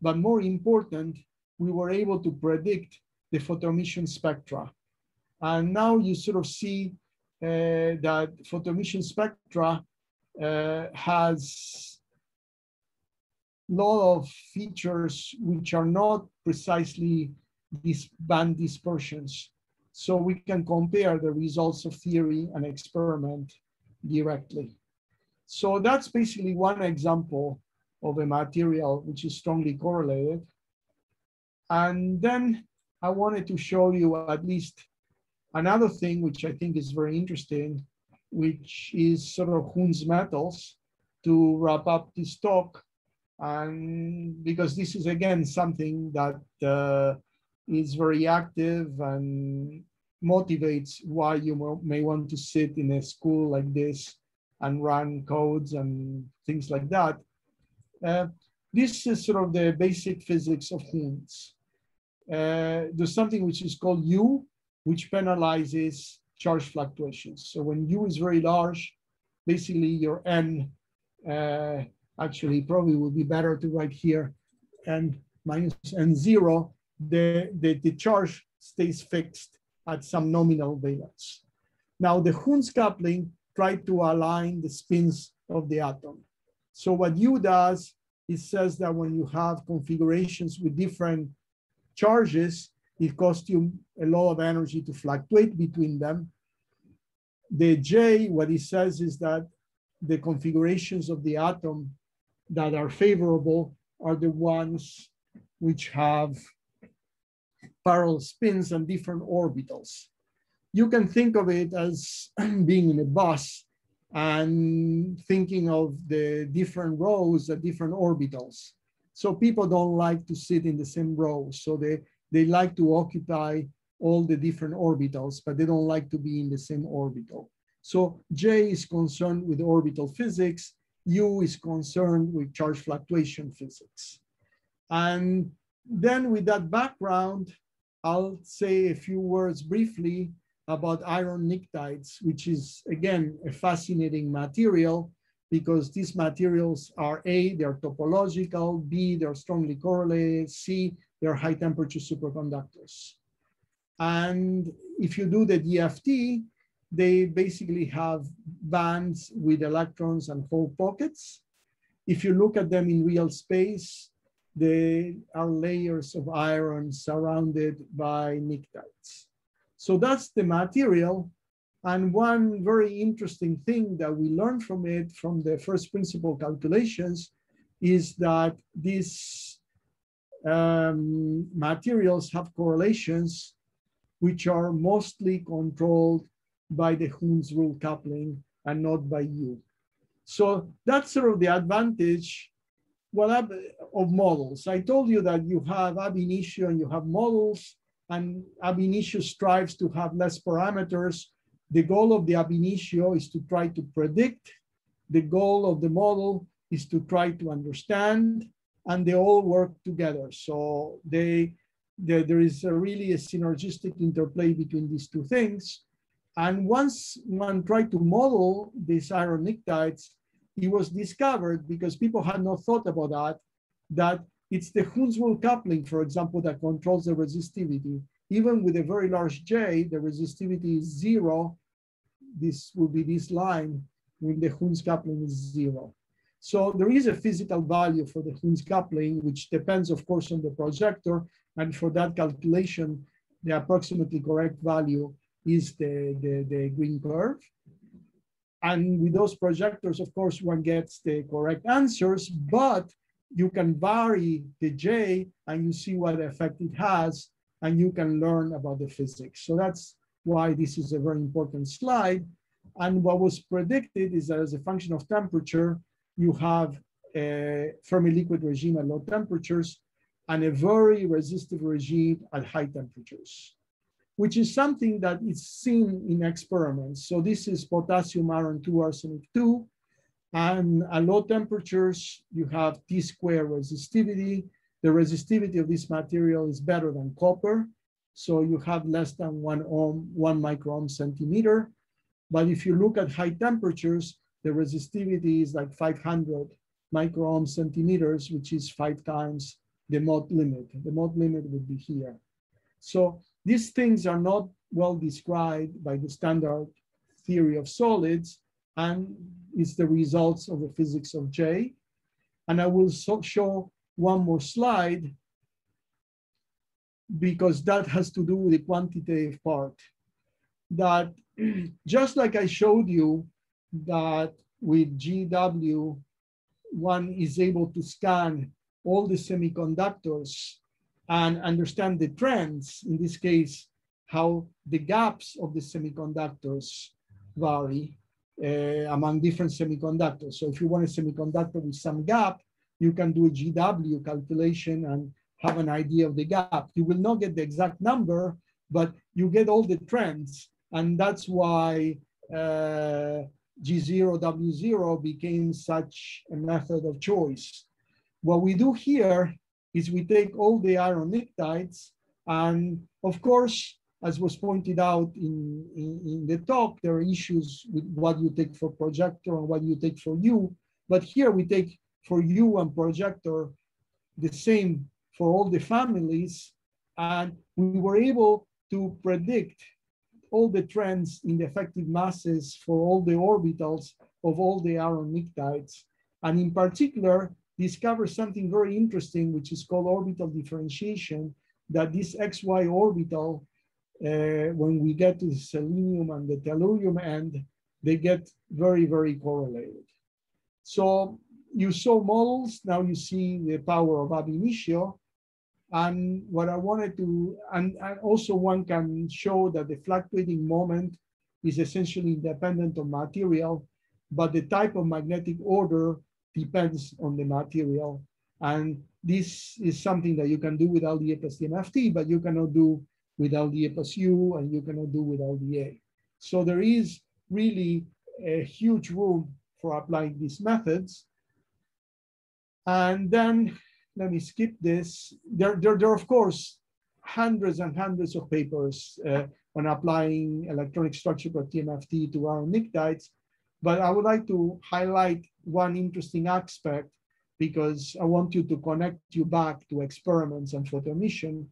but more important, we were able to predict the photoemission spectra. And now you sort of see uh, that photoemission spectra uh, has lot of features which are not precisely these band dispersions. So we can compare the results of theory and experiment directly. So that's basically one example of a material which is strongly correlated. And then I wanted to show you at least another thing which I think is very interesting, which is sort of Hund's metals to wrap up this talk. And because this is again something that uh, is very active and motivates why you may want to sit in a school like this and run codes and things like that. Uh, this is sort of the basic physics of Hund's. Uh, there's something which is called U, which penalizes charge fluctuations. So when U is very large, basically your N, uh, actually probably would be better to write here, N minus N zero, the, the, the charge stays fixed at some nominal valence. Now the Hund's coupling tried to align the spins of the atom. So what U does, it says that when you have configurations with different charges, it costs you a lot of energy to fluctuate between them. The J, what it says is that the configurations of the atom that are favorable are the ones which have parallel spins and different orbitals. You can think of it as being in a bus and thinking of the different rows at different orbitals. So people don't like to sit in the same row. So they, they like to occupy all the different orbitals, but they don't like to be in the same orbital. So J is concerned with orbital physics, U is concerned with charge fluctuation physics. And then with that background, I'll say a few words briefly about iron pnictides, which is again, a fascinating material because these materials are A, they're topological, B, they're strongly correlated, C, they're high temperature superconductors. And if you do the DFT, they basically have bands with electrons and hole pockets. If you look at them in real space, they are layers of iron surrounded by pnictides. So that's the material. And one very interesting thing that we learned from it, from the first principle calculations, is that these um, materials have correlations which are mostly controlled by the Hund's rule coupling and not by U. So that's sort of the advantage well, of models. I told you that you have ab initio and you have models, and ab initio strives to have less parameters. The goal of the ab initio is to try to predict. The goal of the model is to try to understand, and they all work together. So they, they there is a really a synergistic interplay between these two things. And once one tried to model these iron pnictides, it was discovered because people had not thought about that, that it's the Hund's rule coupling, for example, that controls the resistivity. Even with a very large J, the resistivity is zero. This will be this line when the Hund's coupling is zero. So there is a physical value for the Hund's coupling, which depends, of course, on the projector. And for that calculation, the approximately correct value is the, the, the green curve. And with those projectors, of course, one gets the correct answers, but you can vary the J and you see what effect it has, and you can learn about the physics. So that's why this is a very important slide. And what was predicted is that as a function of temperature, you have a Fermi liquid regime at low temperatures and a very resistive regime at high temperatures which is something that is seen in experiments. So this is potassium iron 2 arsenic 2. And at low temperatures, you have T square resistivity. The resistivity of this material is better than copper. So you have less than one ohm, one micro ohm centimeter. But if you look at high temperatures, the resistivity is like 500 micro ohm centimeters, which is five times the Mott limit. The Mott limit would be here. So these things are not well described by the standard theory of solids, and it's the results of the physics of J. And I will so show one more slide because that has to do with the quantitative part. That just like I showed you that with GW, one is able to scan all the semiconductors and understand the trends, in this case, how the gaps of the semiconductors vary uh, among different semiconductors. So if you want a semiconductor with some gap, you can do a GW calculation and have an idea of the gap. You will not get the exact number, but you get all the trends. And that's why uh, G0, W0 became such a method of choice. What we do here is we take all the iron-pnictides and of course, as was pointed out in, in, in, the talk, there are issues with what you take for projector and what you take for U. But here we take for U and projector the same for all the families. And we were able to predict all the trends in the effective masses for all the orbitals of all the iron-pnictides. And in particular, discover something very interesting, which is called orbital differentiation, that this XY orbital, uh, when we get to the selenium and the tellurium end, they get very, very correlated. So you saw models, now you see the power of ab initio. And what I wanted to, and, and also one can show that the fluctuating moment is essentially independent of material, but the type of magnetic order depends on the material. And this is something that you can do with LDA plus but you cannot do with LDA plus U, and you cannot do with LDA. So there is really a huge room for applying these methods. And then let me skip this. There, there, there are, of course, hundreds and hundreds of papers uh, on applying electronic structure for DMFT to iron-pnictides. But I would like to highlight one interesting aspect because I want you to connect you back to experiments and photoemission.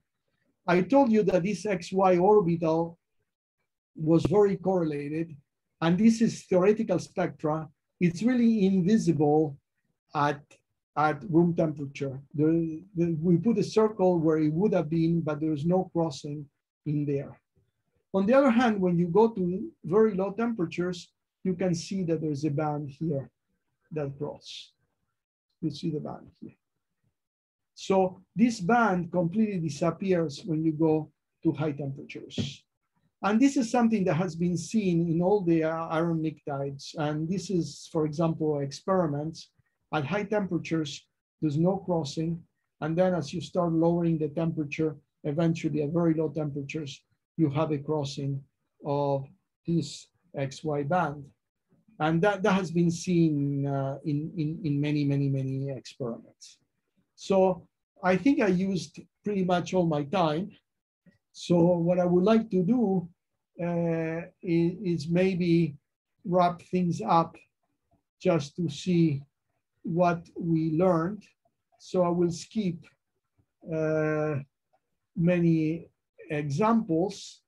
I told you that this XY orbital was very correlated, and this is theoretical spectra. It's really invisible at at room temperature. The, the, we put a circle where it would have been, but there's no crossing in there. On the other hand, when you go to very low temperatures, you can see that there's a band here that cross. You see the band here. So this band completely disappears when you go to high temperatures. And this is something that has been seen in all the iron-pnictides. And this is, for example, experiments at high temperatures, there's no crossing. And then as you start lowering the temperature, eventually at very low temperatures, you have a crossing of this XY band. And that, that has been seen uh, in, in, in many, many, many experiments. So I think I used pretty much all my time. So what I would like to do uh, is, is maybe wrap things up just to see what we learned. So I will skip uh, many examples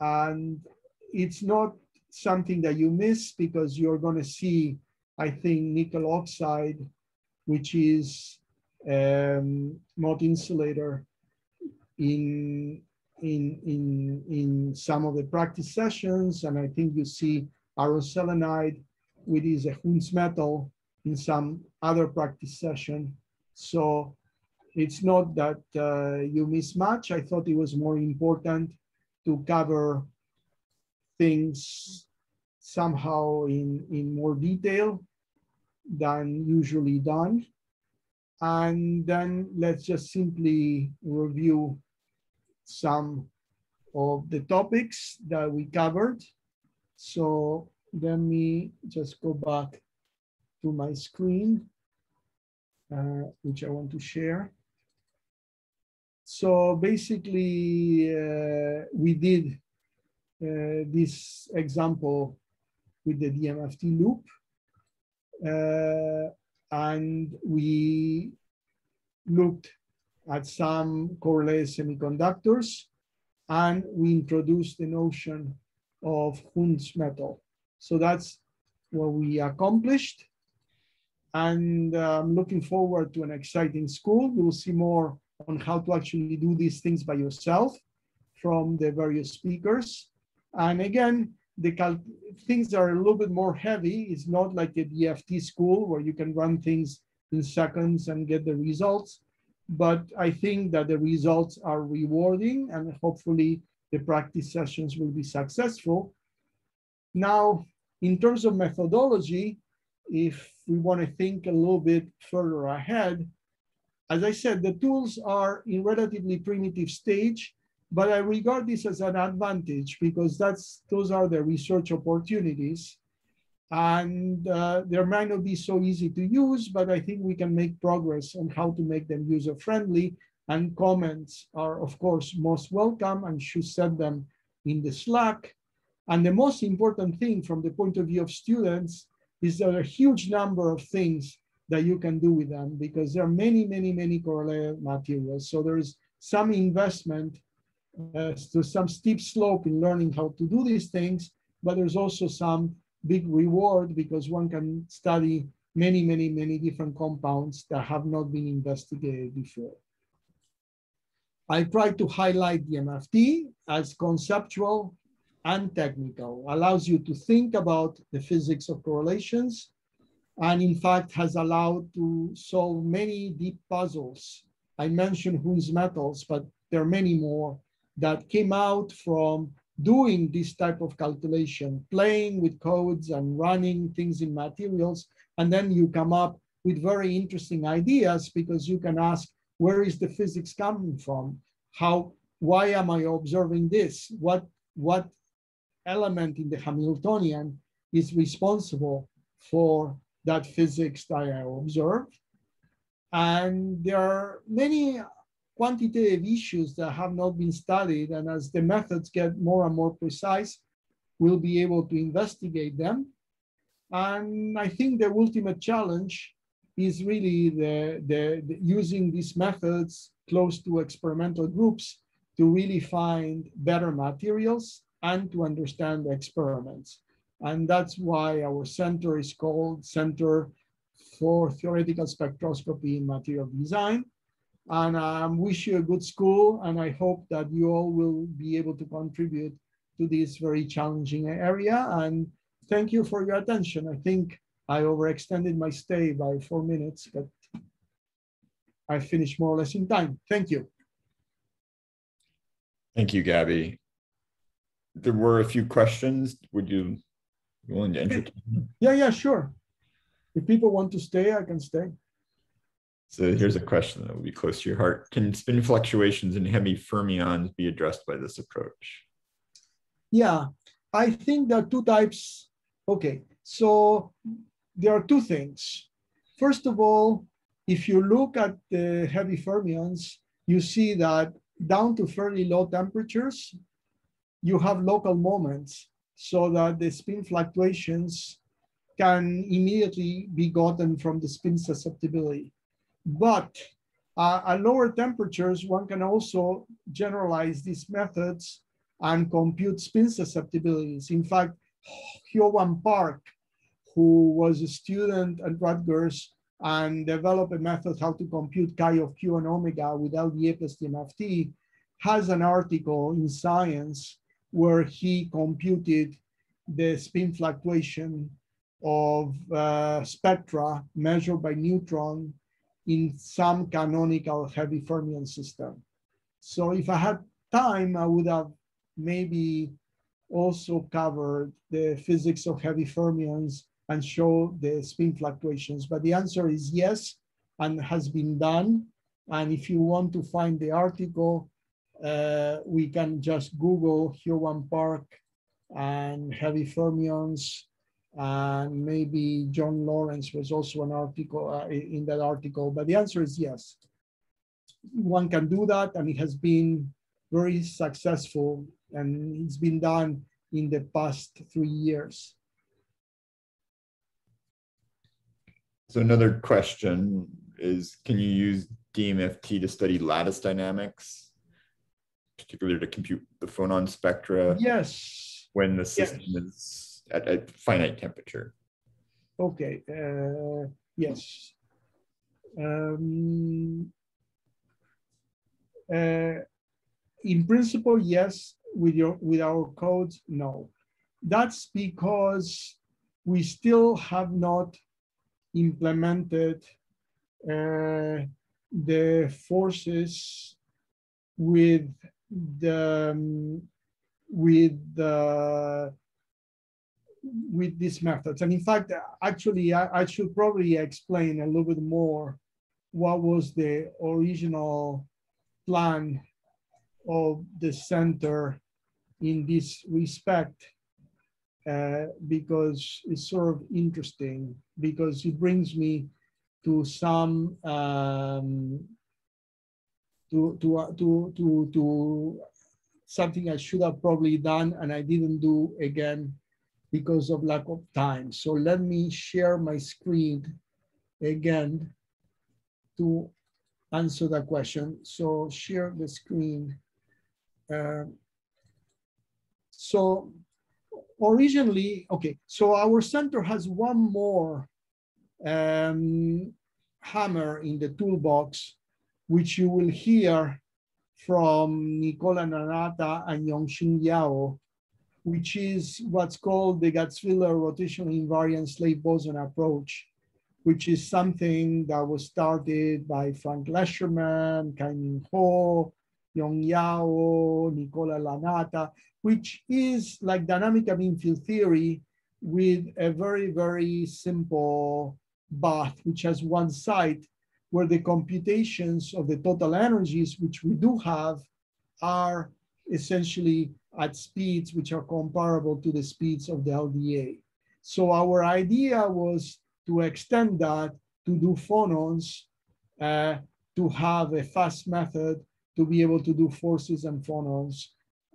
and it's not something that you miss because you're going to see, I think, nickel oxide, which is um, Mott insulator in, in, in, in some of the practice sessions. And I think you see iron-selenide, which is a Hund's metal in some other practice session. So it's not that uh, you miss much. I thought it was more important to cover things somehow in, in more detail than usually done. And then let's just simply review some of the topics that we covered. So let me just go back to my screen, uh, which I want to share. So basically, uh, we did uh, this example with the DMFT loop. Uh, and we looked at some correlated semiconductors, and we introduced the notion of Hund's metal. So that's what we accomplished. And uh, I'm looking forward to an exciting school. You will see more on how to actually do these things by yourself from the various speakers. And again, the things are a little bit more heavy. It's not like a DFT school where you can run things in seconds and get the results. But I think that the results are rewarding and hopefully the practice sessions will be successful. Now, in terms of methodology, if we want to think a little bit further ahead, as I said, the tools are in relatively primitive stage, but I regard this as an advantage because that's those are the research opportunities. And uh, they might not be so easy to use, but I think we can make progress on how to make them user friendly. And comments are, of course, most welcome and should send them in the Slack. And the most important thing from the point of view of students is there a huge number of things that you can do with them because there are many, many, many correlated materials. So there is some investment uh, to some steep slope in learning how to do these things, but there's also some big reward because one can study many, many, many different compounds that have not been investigated before. I try to highlight the MFT as conceptual and technical, allows you to think about the physics of correlations, and in fact has allowed to solve many deep puzzles. I mentioned Hund's metals, but there are many more that came out from doing this type of calculation, playing with codes and running things in materials, and then you come up with very interesting ideas because you can ask, where is the physics coming from? How, why am I observing this? What, what element in the Hamiltonian is responsible for that physics that I observe? And there are many quantitative issues that have not been studied. And as the methods get more and more precise, we'll be able to investigate them. And I think the ultimate challenge is really the, the, the using these methods close to experimental groups to really find better materials and to understand the experiments. And that's why our center is called Center for Theoretical Spectroscopy in Material Design. And I um, wish you a good school, and I hope that you all will be able to contribute to this very challenging area. And thank you for your attention. I think I overextended my stay by four minutes, but I finished more or less in time. Thank you. Thank you, Gabi there were a few questions. Would you be willing to entertain? Yeah, yeah, sure. If people want to stay, I can stay. So here's a question that will be close to your heart. Can spin fluctuations in heavy fermions be addressed by this approach? Yeah, I think there are two types. Okay, so there are two things. First of all, if you look at the heavy fermions, you see that down to fairly low temperatures, you have local moments so that the spin fluctuations can immediately be gotten from the spin susceptibility. But uh, at lower temperatures, one can also generalize these methods and compute spin susceptibilities. In fact, Hyowon Park, who was a student at Rutgers and developed a method how to compute chi of Q and omega without the plus DMFT, has an article in Science where he computed the spin fluctuation of uh, spectra measured by neutron in some canonical heavy fermion system. So if I had time, I would have maybe also covered the physics of heavy fermions and show the spin fluctuations. But the answer is yes, and has been done. And if you want to find the article, uh, we can just Google Hyowon Park and heavy fermions and maybe John Lawrence was also an article uh, in that article, but the answer is yes. One can do that and it has been very successful and it's been done in the past three years. So another question is, can you use DMFT to study lattice dynamics, particularly to compute the phonon spectra Yes. when the system is at a finite temperature. Okay. Uh, yes. Um, uh, in principle, yes. With your with our codes, no. That's because we still have not implemented uh, the forces with the um, with the with these methods. And in fact, actually, I, I, should probably explain a little bit more what was the original plan of the center in this respect, uh, because it's sort of interesting, because it brings me to some um, to, to, uh, to, to, to something I should have probably done and I didn't do again because of lack of time. So let me share my screen again to answer that question. So share the screen. Uh, so originally, okay, so our center has one more um, hammer in the toolbox, which you will hear from Nicola Lanata and Yongxin Yao, which is what's called the Gutzwiller rotational invariant slave boson approach, which is something that was started by Frank Lechermann, Kai-Ming Ho, Yong Yao, Nicola Lanata, which is like dynamic mean field theory with a very, very simple bath, which has one site where the computations of the total energies, which we do have, are essentially at speeds which are comparable to the speeds of the LDA. So our idea was to extend that to do phonons, uh, to have a fast method to be able to do forces and phonons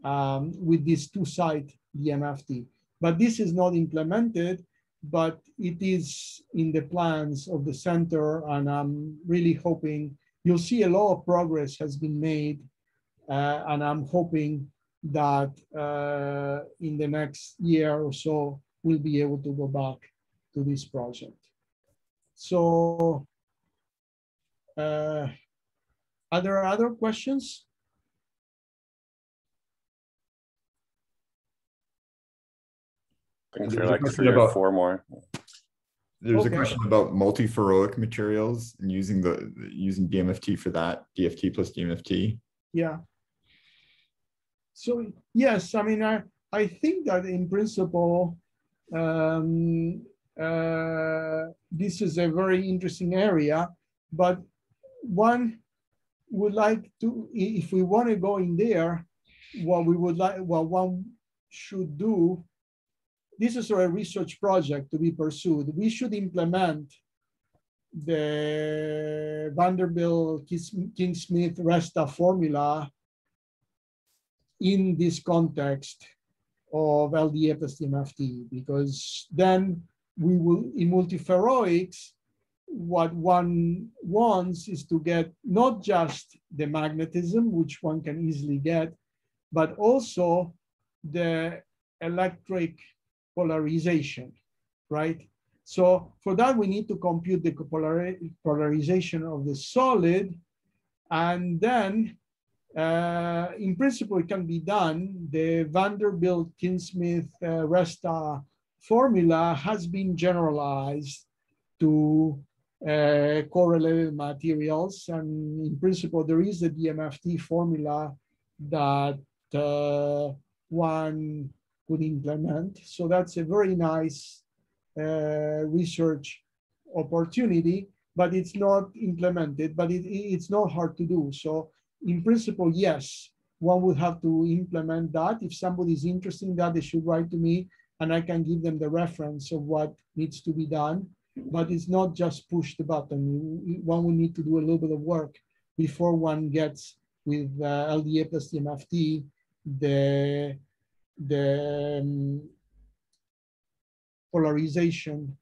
um, with this two-site DMFT. But this is not implemented, but it is in the plans of the center, and I'm really hoping you'll see a lot of progress has been made, uh, and I'm hoping that uh, in the next year or so, we'll be able to go back to this project. So, uh, are there other questions? I think there are like three or four more. There's Okay. a question about multiferroic materials and using the using DMFT for that, DFT plus DMFT. Yeah. So yes, I mean, I, I think that in principle, um, uh, this is a very interesting area, but one would like to, if we want to go in there, what we would like, what one should do, this is a research project to be pursued. We should implement the Vanderbilt King Smith Resta formula in this context of LDF STMFT, because then we will, in multiferroics, what one wants is to get not just the magnetism, which one can easily get, but also the electric polarization, right? So for that, we need to compute the polar- polarization of the solid. And then, uh, in principle, it can be done. The Vanderbilt King-Smith uh, Resta formula has been generalized to uh, correlated materials. And in principle, there is a DMFT formula that uh, one could implement. So that's a very nice uh, research opportunity, but it's not implemented, but it, it's not hard to do. So in principle, yes, one would have to implement that. If somebody is interested in that, they should write to me and I can give them the reference of what needs to be done. But it's not just push the button. One will need to do a little bit of work before one gets with uh, LDA plus DMFT, the, the um, polarization,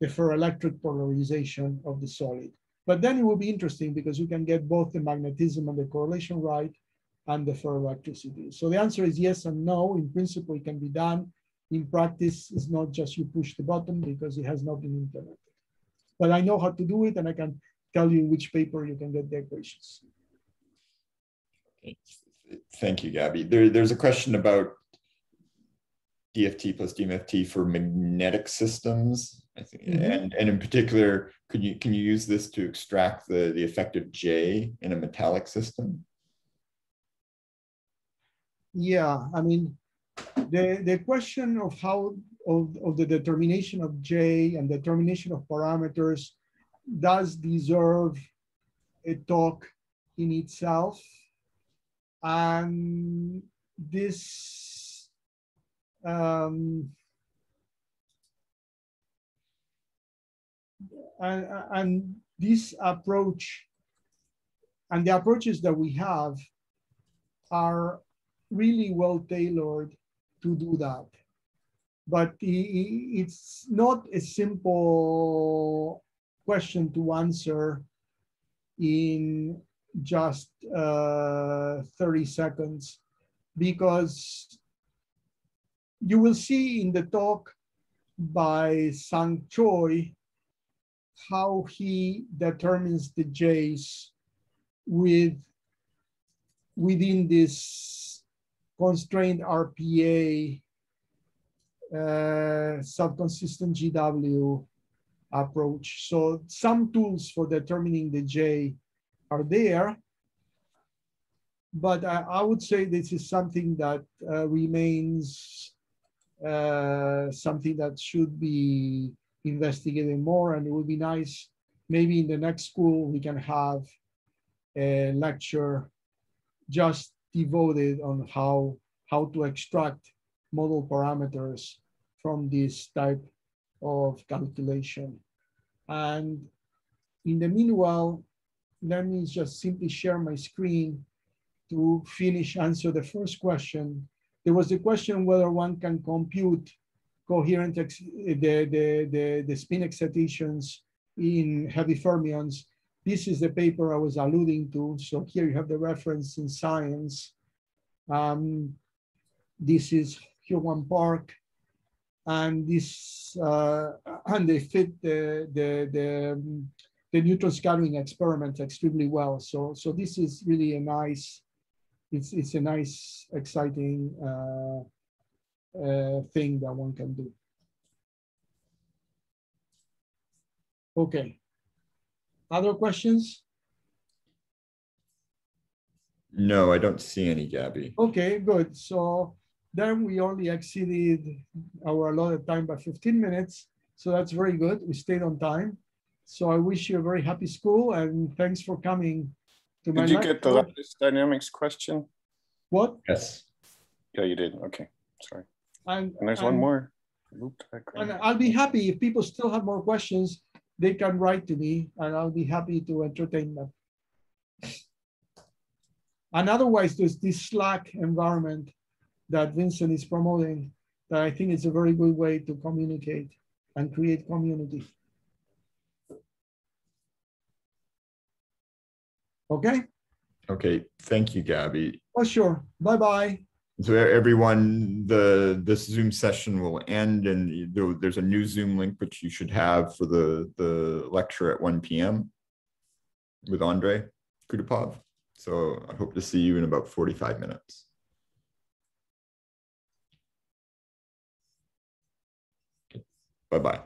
the ferroelectric polarization of the solid. But then it will be interesting because you can get both the magnetism and the correlation right and the ferroelectricity. So the answer is yes and no. In principle, it can be done. In practice, it's not just you push the button because it has not been implemented. But I know how to do it and I can tell you which paper you can get the equations. Okay. Thank you, Gabi. There, there's a question about DFT plus DMFT for magnetic systems. I think, mm -hmm. and, and in particular, could you can you use this to extract the, the effective J in a metallic system? Yeah, I mean, the, the question of how of, of the determination of J and determination of parameters does deserve a talk in itself. And this um, and, and this approach and the approaches that we have are really well tailored to do that. But it's not a simple question to answer in just uh, 30 seconds because you will see in the talk by Sang Choi how he determines the J's with within this constrained RPA uh, self-consistent GW approach. So some tools for determining the J are there, but I, I would say this is something that uh, remains uh, something that should be investigated more and it would be nice maybe in the next school we can have a lecture just devoted on how how to extract model parameters from this type of calculation. And in the meanwhile, let me just simply share my screen to finish answer the first question. There was a question whether one can compute coherent the, the, the, the spin excitations in heavy fermions. This is the paper I was alluding to. So here you have the reference in science. Um, this is Hyowon Park, and this uh, and they fit the the the, the neutron scattering experiment extremely well. So so this is really a nice, it's it's a nice exciting uh, uh, thing that one can do. Okay. Other questions? No, I don't see any, Gabi. Okay, good. So then we only exceeded our allotted time by 15 minutes. So that's very good. We stayed on time. So I wish you a very happy school and thanks for coming to my Did you get the lattice dynamics question? What? Yes. Yeah, you did. Okay, sorry. And, and there's and, one more. And I'll be happy if people still have more questions, they can write to me and I'll be happy to entertain them. And otherwise, there's this Slack environment that Vincent is promoting that I think is a very good way to communicate and create community. Okay? Okay, thank you, Gabi. Oh, sure. Bye-bye. So everyone, the this Zoom session will end and there's a new Zoom link which you should have for the, the lecture at 1 p.m. with Andre Kutepov. So I hope to see you in about 45 minutes. Bye-bye.